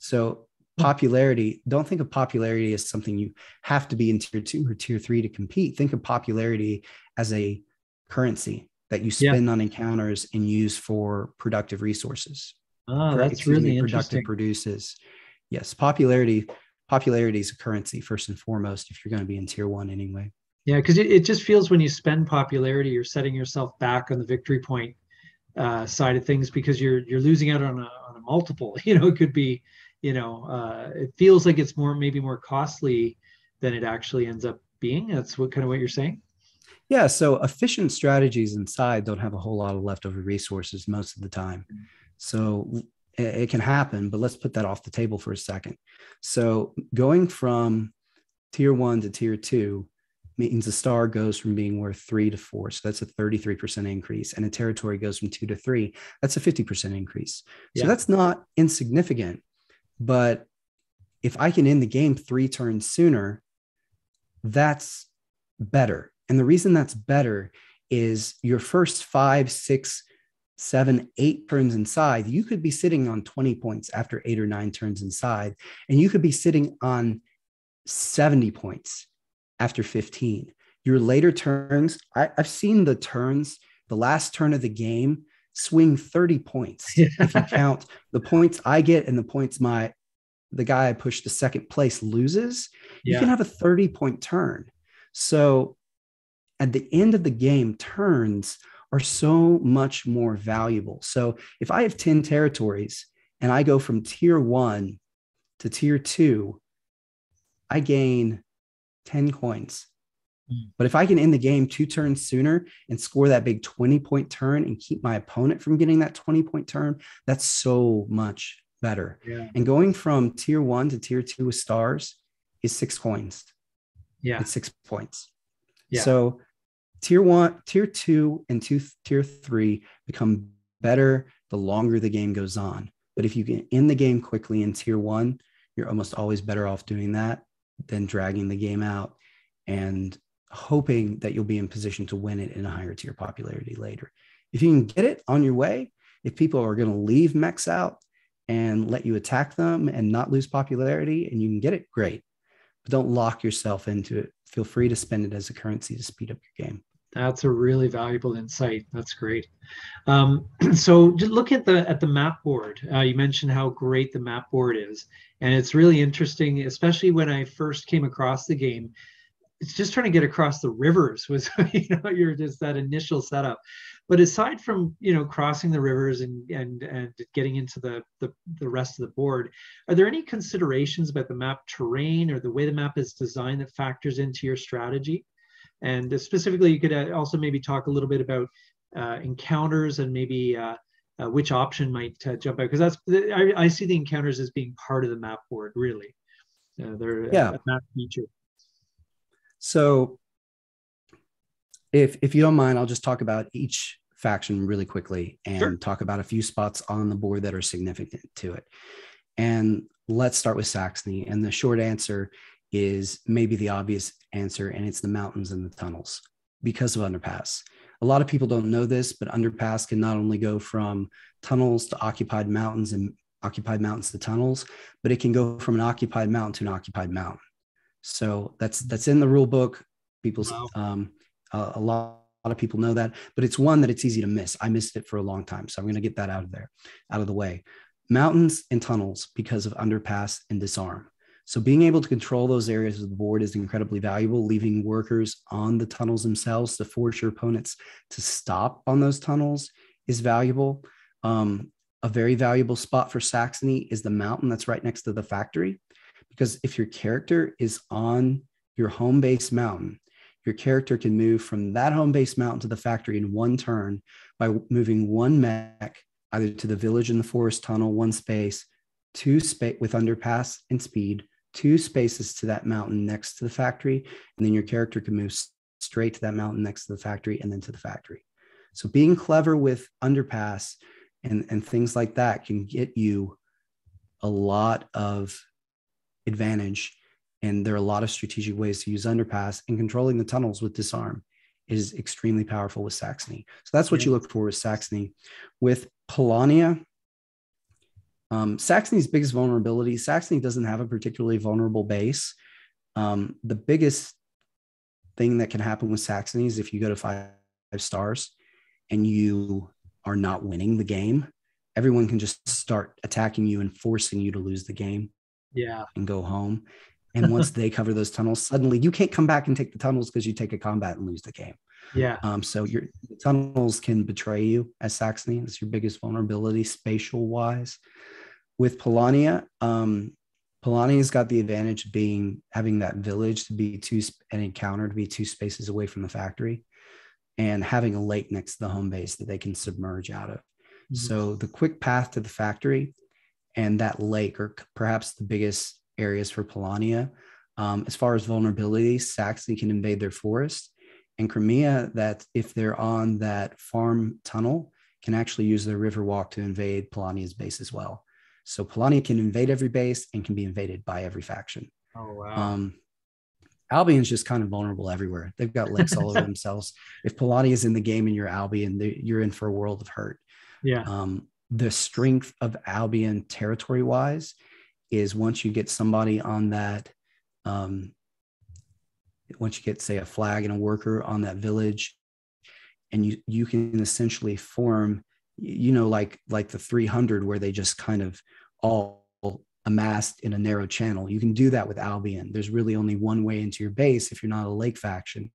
So hmm. popularity, don't think of popularity as something you have to be in tier two or tier three to compete. Think of popularity as a currency that you spend yeah. on encounters and use for productive resources. Oh, that's really me, productive produces. Yes, popularity popularity is a currency first and foremost if you're going to be in tier one anyway. Yeah, because it, it just feels when you spend popularity, you're setting yourself back on the victory point uh, side of things because you're you're losing out on a on a multiple. [laughs] You know, it could be you know uh, it feels like it's more maybe more costly than it actually ends up being that's what kind of what you're saying yeah so efficient strategies in Scythe don't have a whole lot of leftover resources most of the time mm. so it, can happen but let's put that off the table for a second so going from tier one to tier two means a star goes from being worth three to four. So that's a 33% increase. And a territory goes from two to three. That's a 50% increase. So yeah. that's not insignificant. But if I can end the game three turns sooner, that's better And the reason that's better is your first five, six, seven, eight turns in Scythe, you could be sitting on 20 points after eight or nine turns in Scythe, and you could be sitting on 70 points after 15. Your later turns, I, have seen the turns, the last turn of the game swing 30 points. [laughs] if you count the points I get and the points my the guy I pushed to second place loses, yeah. you can have a 30 point turn. So at the end of the game, turns are so much more valuable. So if I have 10 territories and I go from tier one to tier two, I gain 10 coins. Hmm. But if I can end the game two turns sooner and score that big 20 point turn and keep my opponent from getting that 20 point turn, that's so much better. Yeah. And going from tier one to tier two with stars is six coins. Yeah. It's six points. Yeah. So tier one, tier two, and two, tier three become better the longer the game goes on. But if you can end the game quickly in tier one, you're almost always better off doing that than dragging the game out and hoping that you'll be in position to win it in a higher tier popularity later. If you can get it on your way, if people are going to leave mechs out and let you attack them and not lose popularity and you can get it, great. But don't lock yourself into it. Feel free to spend it as a currency to speed up your game. That's a really valuable insight. That's great. Um, [clears throat] so just look at the at the map board. Uh, you mentioned how great the map board is, and it's really interesting, especially when I first came across the game. It's just trying to get across the rivers [laughs] was you know you're just that initial setup. But aside from you know crossing the rivers and and and getting into the the, the rest of the board, are there any considerations about the map terrain or the way the map is designed that factors into your strategy? And specifically, you could uh, also maybe talk a little bit about uh, encounters and maybe uh, uh, which option might uh, jump out because that's I, I, see the encounters as being part of the map board really. Uh, they're yeah. a, map feature. So, if if you don't mind, I'll just talk about each faction really quickly and sure. talk about a few spots on the board that are significant to it. And let's start with Saxony. And the short answer is maybe the obvious answer, and it's the mountains and the tunnels because of underpass. A lot of people don't know this, but underpass can not only go from tunnels to occupied mountains and occupied mountains to tunnels, but it can go from an occupied mountain to an occupied mountain. So that's that's in the rule book. People, um, a, a lot a lot of people know that, but it's one that it's easy to miss. I missed it for a long time. So I'm going to get that out of there, out of the way. Mountains and tunnels because of underpass and disarm. So being able to control those areas of the board is incredibly valuable, leaving workers on the tunnels themselves to force your opponents to stop on those tunnels is valuable. Um, a very valuable spot for Saxony is the mountain that's right next to the factory. Because if your character is on your home base mountain, your character can move from that home base mountain to the factory in one turn by moving one mech either to the village in the forest tunnel, one space, two space with underpass and speed, two spaces to that mountain next to the factory, and then your character can move straight to that mountain next to the factory and then to the factory. So being clever with underpass and, and things like that can get you a lot of advantage. And there are a lot of strategic ways to use underpass and controlling the tunnels with disarm is extremely powerful with Saxony. So that's what yeah. you look for with Saxony. With Polania, um, Saxony's biggest vulnerability, Saxony doesn't have a particularly vulnerable base. Um, the biggest thing that can happen with Saxony is if you go to five, stars and you are not winning the game, everyone can just start attacking you and forcing you to lose the game. Yeah. And go home. [laughs] And once they cover those tunnels, suddenly you can't come back and take the tunnels because you take a combat and lose the game. Yeah. Um, so your tunnels can betray you as Saxony. It's your biggest vulnerability spatial wise with Polania, um, Polania's got the advantage of being having that village to be two an encounter to be two spaces away from the factory, and having a lake next to the home base that they can submerge out of. Mm-hmm. So the quick path to the factory and that lake are perhaps the biggest areas for Polania. Um, as far as vulnerability, Saxony can invade their forest, and Crimea that if they're on that farm tunnel can actually use their river walk to invade Polania's base as well. So Polania can invade every base and can be invaded by every faction. Oh wow. Um, Albion's just kind of vulnerable everywhere. They've got licks all over [laughs] themselves. If Polania is in the game and you're Albion, you're in for a world of hurt. Yeah. Um, the strength of Albion territory wise is once you get somebody on that, um, once you get say a flag and a worker on that village, and you you can essentially form, you know, like like the 300 where they just kind of all amassed in a narrow channel. You can do that with Albion. There's really only one way into your base if you're not a lake faction.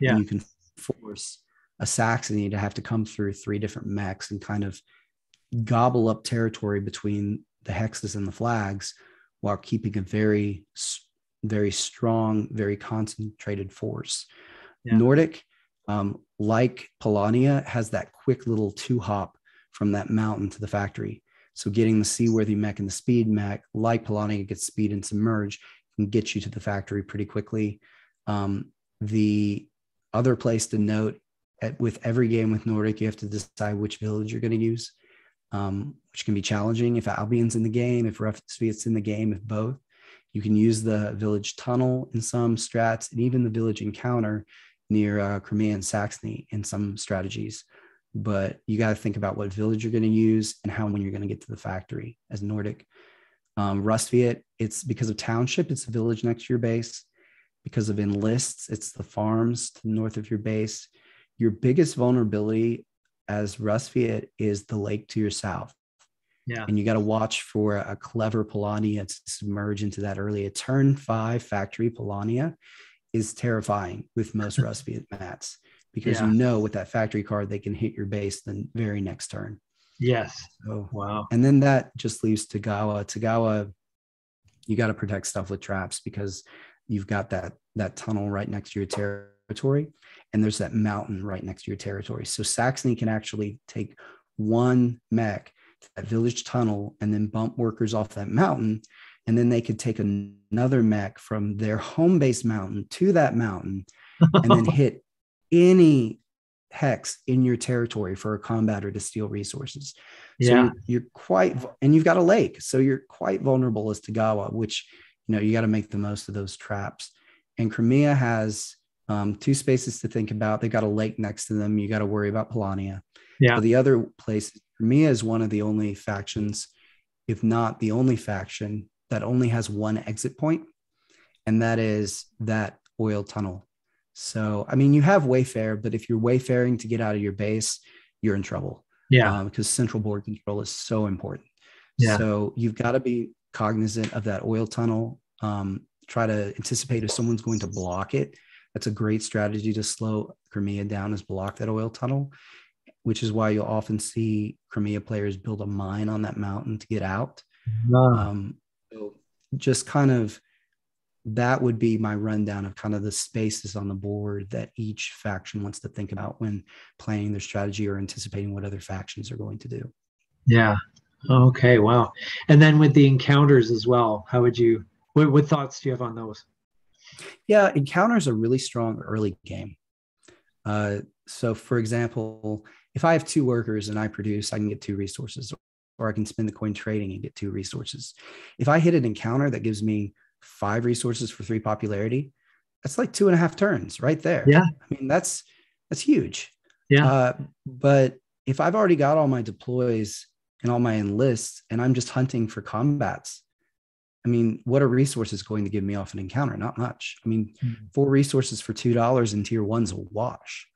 Yeah. And you can force a Saxony to have to come through three different mechs and kind of gobble up territory between the hexes and the flags while keeping a very, very strong, very concentrated force. Yeah. Nordic, um, like Polania, has that quick little two hop from that mountain to the factory. So getting the seaworthy mech and the speed mech, like Polania gets speed and submerge, can get you to the factory pretty quickly. Um, the other place to note at, with every game with Nordic, you have to decide which village you're going to use, um, which can be challenging. If Albion's in the game, if Rusviet's in the game, if both, you can use the village tunnel in some strats and even the village encounter near uh, Crimea and Saxony in some strategies but you got to think about what village you're going to use and how and when you're going to get to the factory as Nordic. Um, Rusviet, it's because of township, it's a village next to your base. Because of enlists, it's the farms to the north of your base. Your biggest vulnerability as Rusviet is the lake to your south. Yeah. And you got to watch for a clever Polania to submerge into that early. A turn five factory Polania is terrifying with most Rusviet mats because yeah. you know with that factory card they can hit your base the very next turn. Yes. So, wow. And then that just leaves Togawa. Togawa, you got to protect stuff with traps because you've got that that tunnel right next to your territory, and there's that mountain right next to your territory. So Saxony can actually take one mech to that village tunnel and then bump workers off that mountain. And then they could take another mech from their home base mountain to that mountain and then [laughs] hit any hex in your territory for a combatter to steal resources. So yeah. you're, you're, quite, and you've got a lake, so you're quite vulnerable as Togawa, which you know you got to make the most of those traps. And Crimea has um, two spaces to think about. They've got a lake next to them. You got to worry about Polania. Yeah. But the other place, Crimea is one of the only factions, if not the only faction, that only has one exit point, and that is that oil tunnel so, I mean, you have Wayfare, but if you're wayfaring to get out of your base, you're in trouble. Yeah. because um, central board control is so important. Yeah. So you've got to be cognizant of that oil tunnel. Um, try to anticipate if someone's going to block it. That's a great strategy to slow Crimea down is block that oil tunnel, which is why you'll often see Crimea players build a mine on that mountain to get out. Um, so just kind of that would be my rundown of kind of the spaces on the board that each faction wants to think about when planning their strategy or anticipating what other factions are going to do. Yeah. Okay. Wow. And then with the encounters as well, how would you, what, what thoughts do you have on those? Yeah, encounters are really strong early game. Uh, so, for example, if I have two workers and I produce, I can get two resources, or I can spend the coin trading and get two resources. If I hit an encounter that gives me five resources for three popularity, that's like two and a half turns right there. Yeah. I mean, that's that's huge. Yeah. Uh, but if I've already got all my deploys and all my enlists and I'm just hunting for combats, I mean, what are resources going to give me off an encounter? Not much. I mean, mm-hmm. four resources for two dollars in tier one's a wash.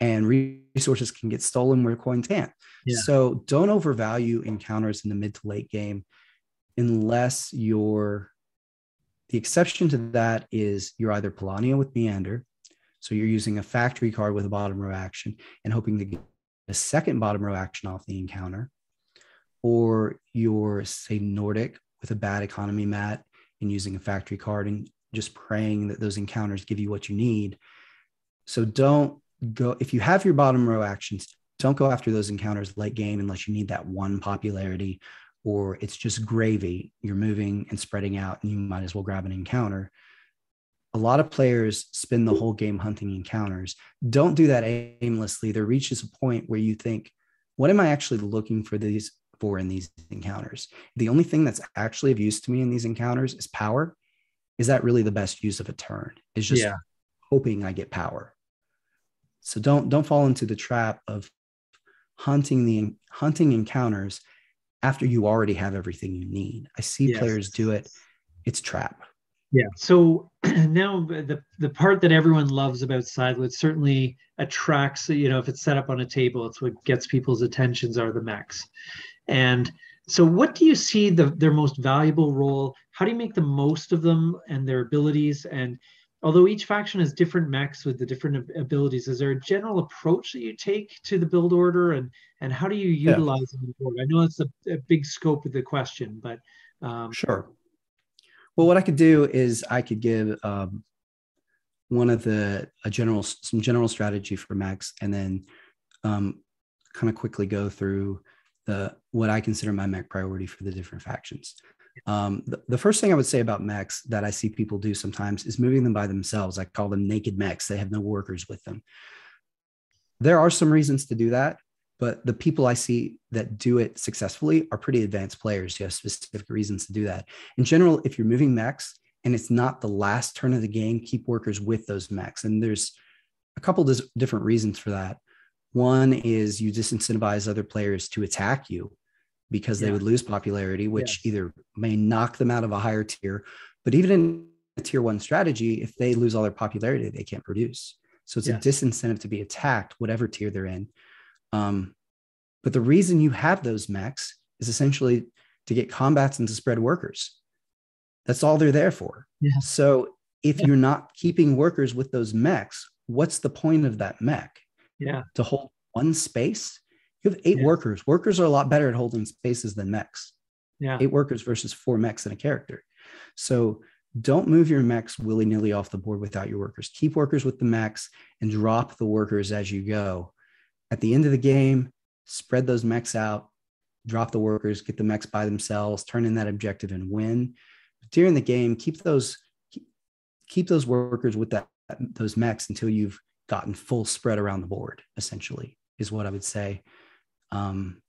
And resources can get stolen where coins can't. Yeah. So don't overvalue encounters in the mid to late game unless you're the exception to that is you're either Polania with Meander, so you're using a factory card with a bottom row action and hoping to get a second bottom row action off the encounter, or you're, say, Nordic with a bad economy mat and using a factory card and just praying that those encounters give you what you need. So don't go, if you have your bottom row actions, don't go after those encounters late game unless you need that one popularity or it's just gravy. You're moving and spreading out, and you might as well grab an encounter. A lot of players spend the whole game hunting encounters. Don't do that aimlessly. There reaches a point where you think, what am I actually looking for these for in these encounters? The only thing that's actually of use to me in these encounters is power. is that really the best use of a turn? Is just Yeah. hoping I get power. So don't don't fall into the trap of hunting the hunting encounters after you already have everything you need. I see Yes. players do it. It's trap. Yeah. So [clears throat] now the the part that everyone loves about Sidewood certainly attracts. You know, if it's set up on a table, it's what gets people's attentions are the mechs. And so, what do you see the their most valuable role? How do you make the most of them and their abilities? And although each faction has different mechs with the different abilities, is there a general approach that you take to the build order? And and how do you Yeah. utilize them? the board? I know it's a, a big scope of the question, but um, Sure. Well, what I could do is I could give um, one of the a general some general strategy for mechs, and then um, kind of quickly go through the what I consider my mech priority for the different factions. Um, the, the first thing I would say about mechs that I see people do sometimes is moving them by themselves. I call them naked mechs. They have no workers with them. There are some reasons to do that, but the people I see that do it successfully are pretty advanced players who have specific reasons to do that. In general, if you're moving mechs and it's not the last turn of the game, keep workers with those mechs. And there's a couple different reasons for that. One is you disincentivize other players to attack you because they would lose popularity, which either may knock them out of a higher tier, but even in a tier one strategy, if they lose all their popularity, they can't produce. So it's a disincentive to be attacked, whatever tier they're in. Um, but the reason you have those mechs is essentially to get combats and to spread workers. That's all they're there for. Yeah. So if Yeah. you're not keeping workers with those mechs, what's the point of that mech? yeah, To hold one space? You have eight Yeah. workers. Workers are a lot better at holding spaces than mechs. yeah, Eight workers versus four mechs in a character. So don't move your mechs willy nilly off the board without your workers. Keep workers with the mechs and drop the workers as you go. At the end of the game, spread those mechs out, drop the workers, get the mechs by themselves, turn in that objective and win. During the game, keep those keep, keep those workers with that those mechs until you've gotten full spread around the board. Essentially, is what I would say. Um,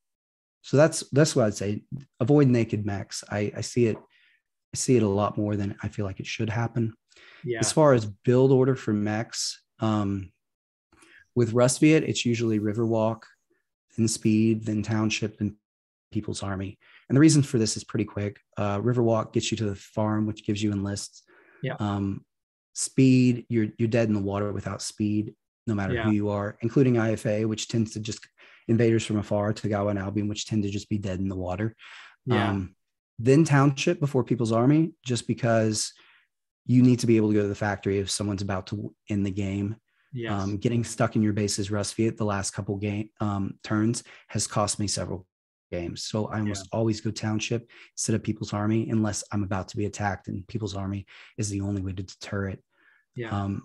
so that's that's what I'd say. Avoid naked mechs. I, I see it. I see it a lot more than I feel like it should happen. yeah, As far as build order for mechs, um, with Rusviet, it's usually Riverwalk, then Speed, then Township, then People's Army. And the reason for this is pretty quick. Uh, Riverwalk gets you to the farm, which gives you enlists. Yeah. Um, speed, you're you're dead in the water without speed, no matter Yeah. who you are, including IFA, which tends to just invaders from afar, Togawa and Albion, which tend to just be dead in the water. yeah, Um, then township before people's army, just because you need to be able to go to the factory if someone's about to end the game. yes, Um, getting stuck in your bases at the last couple game um, turns has cost me several games. So I almost always go township instead of people's army unless I'm about to be attacked, and people's army is the only way to deter it. yeah, Um,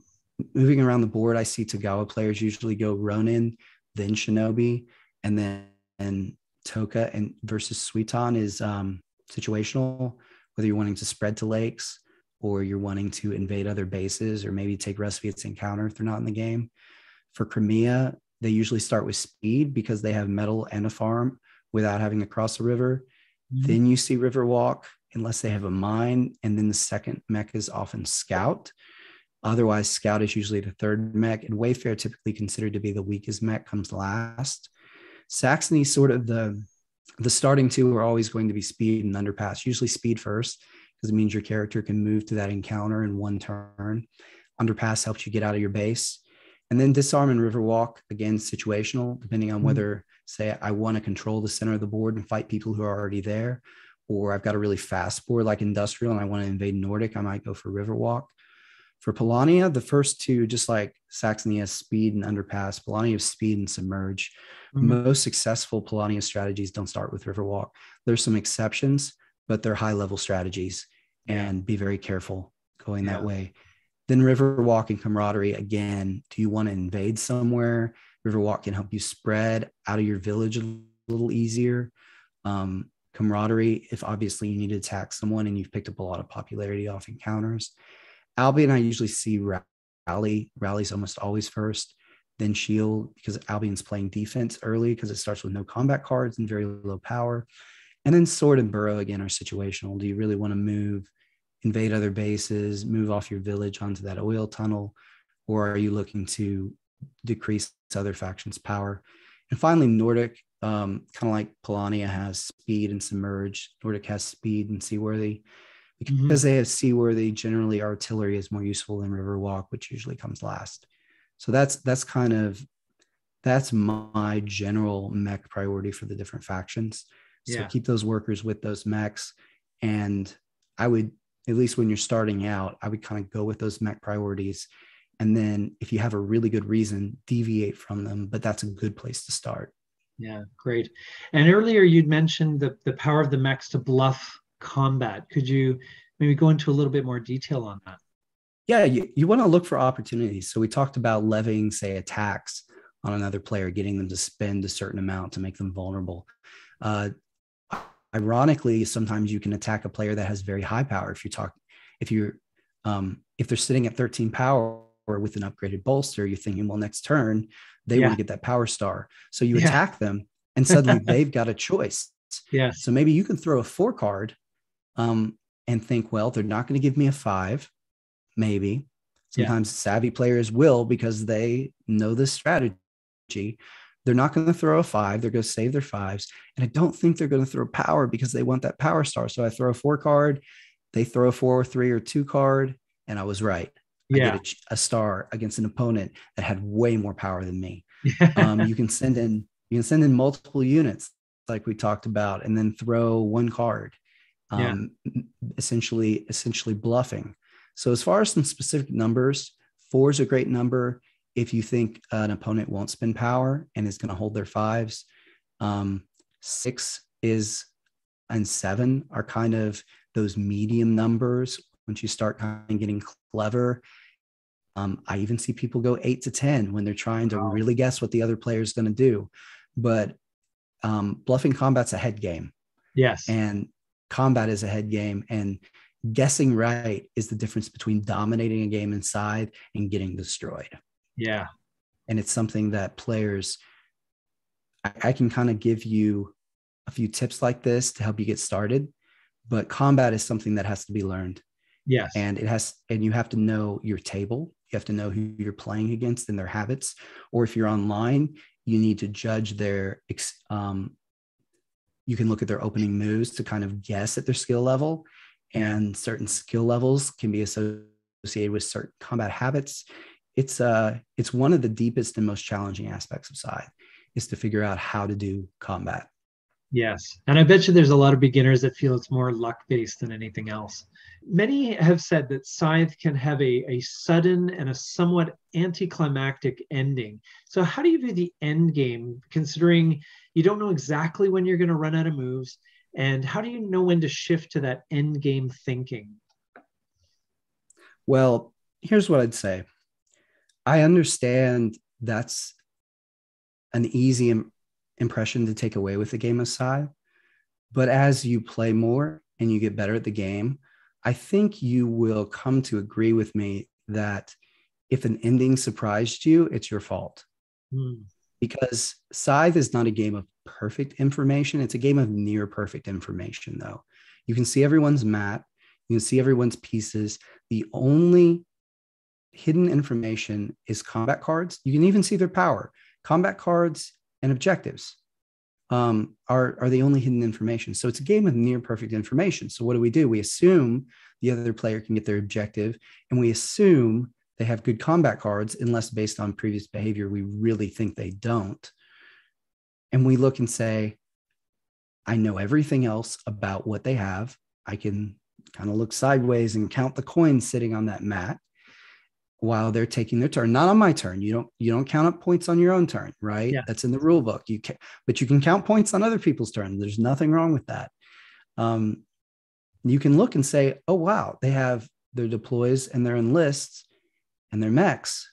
moving around the board, I see Tagawa players usually go Ronin, then Shinobi, and then and Toka and versus Suiton is um, situational. Whether you're wanting to spread to lakes or you're wanting to invade other bases or maybe take Rusviet's encounter if they're not in the game. For Crimea, they usually start with speed because they have metal and a farm without having to cross the river. Mhm. Then you see Riverwalk, unless they have a mine. And then the second mech is often Scout. Otherwise, Scout is usually the third mech, and Wayfare, typically considered to be the weakest mech, comes last. Saxony, sort of the the starting two are always going to be speed and underpass. Usually speed first, because it means your character can move to that encounter in one turn. Underpass helps you get out of your base. And then disarm and riverwalk, again, situational, depending on Mhm. whether, say, I want to control the center of the board and fight people who are already there, or I've got a really fast board like industrial and I want to invade Nordic, I might go for riverwalk. For Polania, the first two, just like Saxony has speed and underpass, Polania has speed and submerge. Mhm. Most successful Polania strategies don't start with riverwalk. There's some exceptions, but they're high level strategies and be very careful going that way. Then Riverwalk and camaraderie again. Do you want to invade somewhere? Riverwalk can help you spread out of your village a little easier. Um, camaraderie, if obviously you need to attack someone and you've picked up a lot of popularity off encounters. Albion, I usually see rally. Rally's almost always first, then shield because Albion's playing defense early because it starts with no combat cards and very low power. And then sword and burrow again are situational. Do you really want to move invade other bases, move off your village onto that oil tunnel, or are you looking to decrease other factions' power? And finally, Nordic, um, kind of like Polania has speed and submerge. Nordic has speed and seaworthy. Mm-hmm. Because they have seaworthy, generally artillery is more useful than river walk which usually comes last. So that's that's kind of that's my general mech priority for the different factions. So yeah. keep those workers with those mechs. And I would, at least when you're starting out, I would kind of go with those mech priorities. And then if you have a really good reason, deviate from them. But that's a good place to start. Yeah, great. And earlier you'd mentioned the, the power of the mechs to bluff combat. Could you maybe go into a little bit more detail on that? Yeah, you, you want to look for opportunities. So we talked about levying, say, attacks on another player, getting them to spend a certain amount to make them vulnerable. Uh, ironically, sometimes you can attack a player that has very high power. If you talk, if you're, um, if they're sitting at 13 power or with an upgraded bolster, you're thinking, well, next turn they yeah. want to get that power star. So you yeah. attack them, and suddenly [laughs] they've got a choice. Yeah. So maybe you can throw a four card, um, and think, well, they're not going to give me a five, maybe. Sometimes yeah. savvy players will because they know this strategy they're not going to throw a five. They're going to save their fives. And I don't think they're going to throw power because they want that power star. So I throw a four card, they throw a four or three or two card, and I was right. Yeah. I get a, a star against an opponent that had way more power than me. [laughs] um, you can send in you can send in multiple units like we talked about, and then throw one card. Um, yeah. essentially, essentially bluffing. So as far as some specific numbers, four is a great number if you think an opponent won't spend power and is going to hold their fives, um, six is and seven are kind of those medium numbers. Once you start kind of getting clever, um, I even see people go eight to 10 when they're trying to really guess what the other player is going to do. But um, bluffing combat's a head game. Yes. And combat is a head game. And guessing right is the difference between dominating a game in Scythe and getting destroyed. Yeah. And it's something that players, I, I can kind of give you a few tips like this to help you get started, but combat is something that has to be learned. Yes. And it has, and you have to know your table. You have to know who you're playing against and their habits. Or if you're online, you need to judge their, um, you can look at their opening moves to kind of guess at their skill level. And certain skill levels can be associated with certain combat habits. It's uh it's one of the deepest and most challenging aspects of scythe is to figure out how to do combat. Yes. And i bet you there's a lot of beginners that feel it's more luck based than anything else. Many have said that scythe can have a, a sudden and a somewhat anticlimactic ending. So how do you view the end game considering you don't know exactly when you're going to run out of moves and how do you know when to shift to that end game thinking well here's what i'd say I understand that's an easy Im- impression to take away with the game of. But as you play more and you get better at the game, I think you will come to agree with me that if an ending surprised you, it's your fault. Mm. Because Scythe is not a game of perfect information. It's a game of near perfect information, though. You can see everyone's map, you can see everyone's pieces. The only hidden information is combat cards. You can even see their power. Combat cards and objectives um, are, are the only hidden information. So it's a game of near perfect information. So what do we do? We assume the other player can get their objective, and we assume they have good combat cards, unless based on previous behavior, we really think they don't. And we look and say, I know everything else about what they have. I can kind of look sideways and count the coins sitting on that mat while they're taking their turn. Not on my turn. You don't you don't count up points on your own turn right? Yeah. that's in the rule book. You can but you can count points on other people's turn. There's nothing wrong with that. Um, you can look and say oh wow they have their deploys and their enlists and their mechs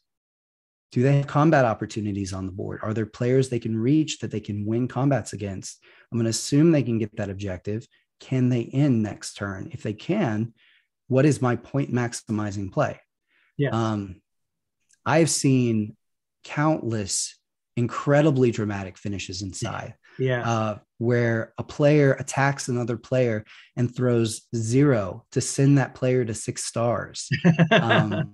do they have combat opportunities on the board are there players they can reach that they can win combats against i'm going to assume they can get that objective can they end next turn if they can what is my point maximizing play yeah. Um, I've seen countless incredibly dramatic finishes in Scythe. Yeah. Uh, where a player attacks another player and throws zero to send that player to six stars. [laughs] Um,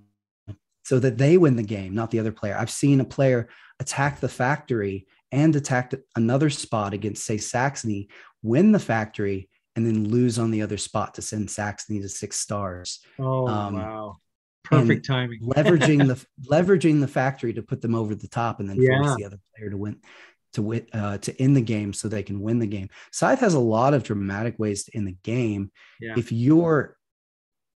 so that they win the game, not the other player. I've seen a player attack the factory and attack another spot against, say, Saxony, win the factory, and then lose on the other spot to send Saxony to six stars. Oh um, wow! Perfect timing. leveraging the [laughs] leveraging the factory to put them over the top, and then yeah. force the other player to win to win uh, to end the game so they can win the game. Scythe has a lot of dramatic ways to end the game. Yeah. If you're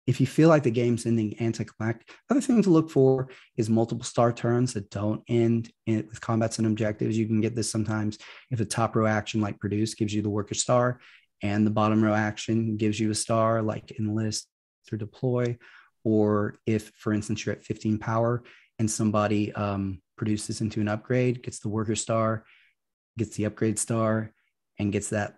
if you feel like the game's ending anticlimactic, other thing to look for is multiple star turns that don't end in, with combats and objectives. You can get this sometimes if the top row action, like produce, gives you the worker star, and the bottom row action gives you a star, like enlist or deploy. Or if, for instance, you're at 15 power and somebody um, produces into an upgrade, gets the worker star, gets the upgrade star, and gets that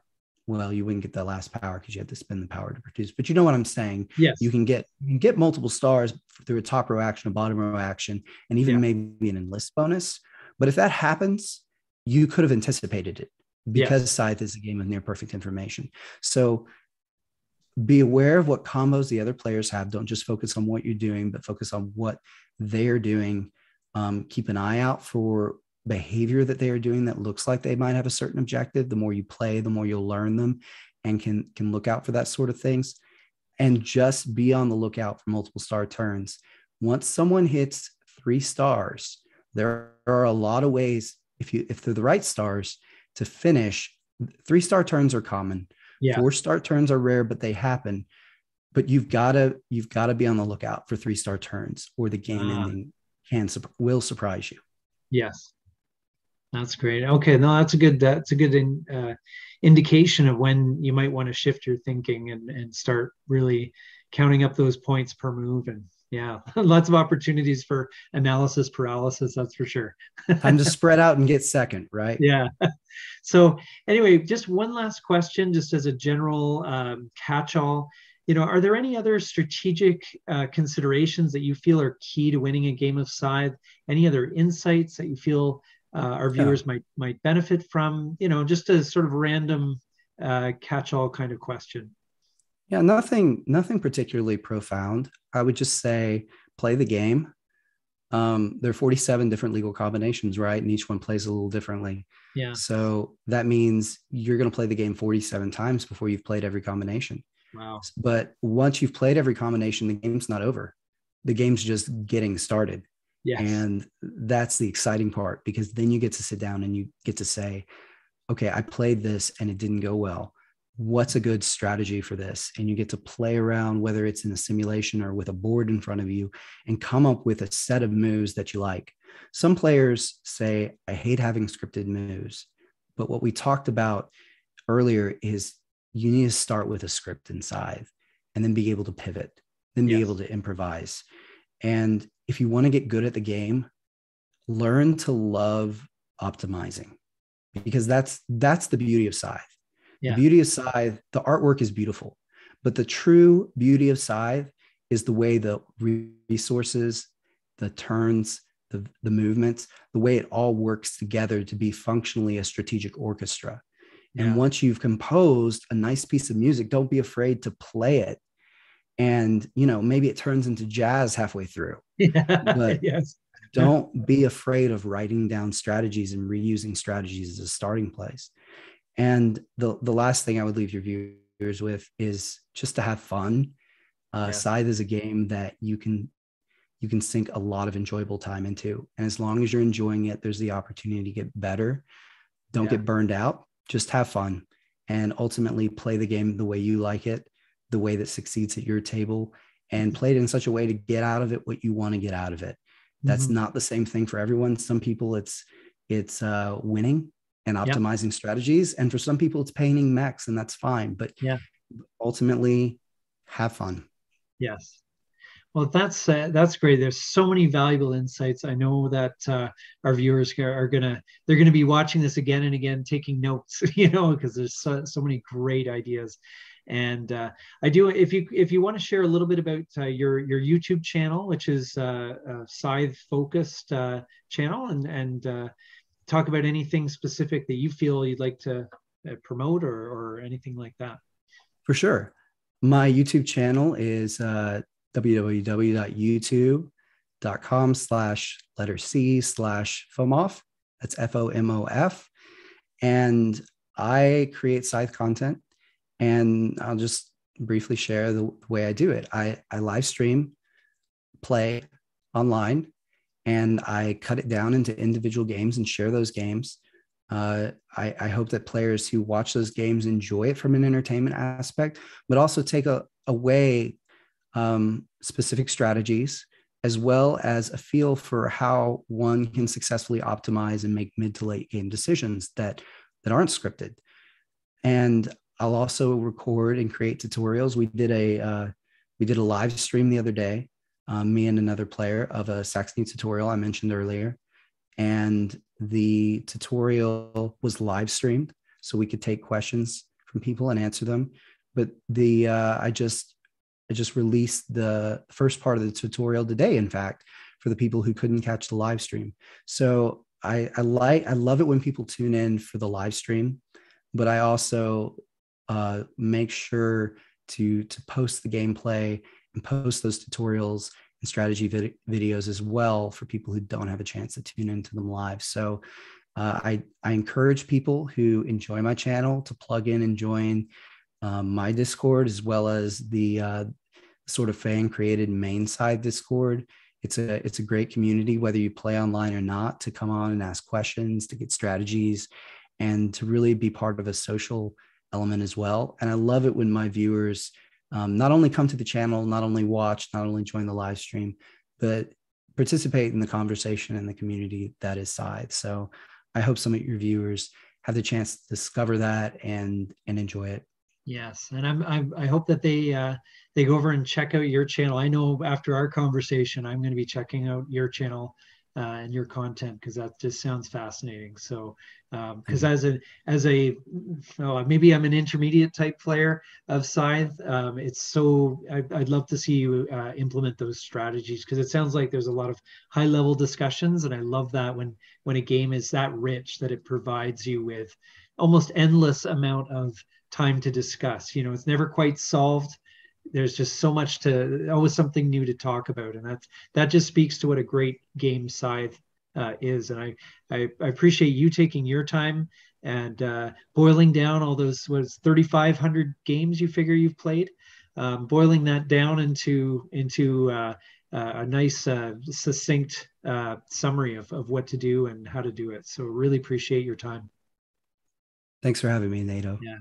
well, you wouldn't get the last power because you had to spend the power to produce. But you know what I'm saying? Yes. You can get you can get multiple stars through a top row action, a bottom row action, and even yeah. maybe an enlist bonus. But if that happens, you could have anticipated it because yes. Scythe is a game of near perfect information. So be aware of what combos the other players have. Don't just focus on what you're doing, but focus on what they're doing. Um, keep an eye out for behavior that they are doing that looks like they might have a certain objective the more you play the more you'll learn them and can can look out for that sort of things. And just be on the lookout for multiple star turns. Once someone hits three stars there are a lot of ways if you if they're the right stars to finish. Three star turns are common. Yeah. four star turns are rare but they happen. But you've got to you've got to be on the lookout for three star turns or the game uh, ending can will surprise you. Yes that's great. Okay, no, that's a good that's a good in, uh, indication of when you might want to shift your thinking and and start really counting up those points per move and yeah, [laughs] lots of opportunities for analysis paralysis. That's for sure. [laughs] Time to spread out and get second, right? Yeah. [laughs] So anyway, just one last question, just as a general um, catch-all. You know, are there any other strategic uh, considerations that you feel are key to winning a game of Scythe? Any other insights that you feel uh, our viewers yeah. might might benefit from you know just a sort of random uh, catch-all kind of question. Yeah nothing nothing particularly profound. I would just say play the game. Um, there are 47 different legal combinations right? And each one plays a little differently. Yeah. So that means you're going to play the game 47 times before you've played every combination. Wow. But once you've played every combination the game's not over. The game's just getting started Yes. And that's the exciting part because then you get to sit down and you get to say, okay, I played this and it didn't go well. What's a good strategy for this? And you get to play around, whether it's in a simulation or with a board in front of you, and come up with a set of moves that you like. Some players say, I hate having scripted moves. But what we talked about earlier is you need to start with a script inside and then be able to pivot, then be yes. able to improvise. And if you want to get good at the game, learn to love optimizing because that's that's the beauty of Scythe. Yeah. The beauty of Scythe, the artwork is beautiful, but the true beauty of Scythe is the way the resources, the turns, the, the movements, the way it all works together to be functionally a strategic orchestra. And yeah. once you've composed a nice piece of music, don't be afraid to play it and you know maybe it turns into jazz halfway through yeah, [laughs] but yes. don't be afraid of writing down strategies and reusing strategies as a starting place. And the the last thing i would leave your viewers with is just to have fun. Uh, yeah. scythe is a game that you can you can sink a lot of enjoyable time into. And as long as you're enjoying it there's the opportunity to get better. Don't yeah. get burned out. Just have fun and ultimately play the game the way you like it the way that succeeds at your table and play it in such a way to get out of it what you want to get out of it that's mm-hmm. not the same thing for everyone some people it's it's uh, winning and optimizing yep. strategies and for some people it's painting mechs and that's fine but yeah ultimately have fun yes well, that's uh, that's great. There's so many valuable insights. I know that uh, our viewers are, are, gonna they're gonna be watching this again and again, taking notes. [laughs] You know, because there's so, so many great ideas. And uh, I do if you if you want to share a little bit about uh, your your YouTube channel, which is uh, a Scythe focused uh, channel, and and talk about anything specific that you feel you'd like to uh, promote or, or anything like that. For sure. My YouTube channel is uh, www.youtube.com slash letter C slash FOMOF. That's F O M O F. And I create scythe content and I'll just briefly share the way I do it. I, I live stream, play online, and I cut it down into individual games and share those games. Uh, I, I, hope that players who watch those games enjoy it from an entertainment aspect, but also take a, away um, specific strategies as well as a feel for how one can successfully optimize and make mid to late game decisions that that aren't scripted. And I'll also record and create tutorials. We did a uh, we did a live stream the other day, um, me and another player of a Saxony tutorial I mentioned earlier, and the tutorial was live streamed, so we could take questions from people and answer them. But the uh, I just I just released the first part of the tutorial today, in fact, for the people who couldn't catch the live stream. So I, I like I love it when people tune in for the live stream, but I also uh, make sure to to post the gameplay and post those tutorials and strategy vid- videos as well for people who don't have a chance to tune into them live. So uh, I I encourage people who enjoy my channel to plug in and join um, my Discord as well as the uh, sort of fan created main Scythe Discord. It's a it's a great community whether you play online or not to come on and ask questions, to get strategies, and to really be part of a social element as well. And I love it when my viewers um, not only come to the channel, not only watch, not only join the live stream, but participate in the conversation and the community that is Scythe. So I hope some of your viewers have the chance to discover that and and enjoy it. Yes, and I'm, I'm i hope that they uh, they go over and check out your channel. I know after our conversation, I'm going to be checking out your channel uh, and your content because that just sounds fascinating. So, because um, mm-hmm. as a as a oh, maybe I'm an intermediate type player of Scythe, um, it's so I, would love to see you uh, implement those strategies because it sounds like there's a lot of high level discussions, and I love that when when a game is that rich that it provides you with almost endless amount of time to discuss. You know, it's never quite solved there's just so much to always something new to talk about. And that's that just speaks to what a great game scythe uh, is. And I, I, I appreciate you taking your time and uh, boiling down all those was 3500 games you figure you've played? Um, boiling that down into into uh, uh a nice uh, succinct uh, summary of, of what to do and how to do it. So really appreciate your time. Thanks for having me nato. Yeah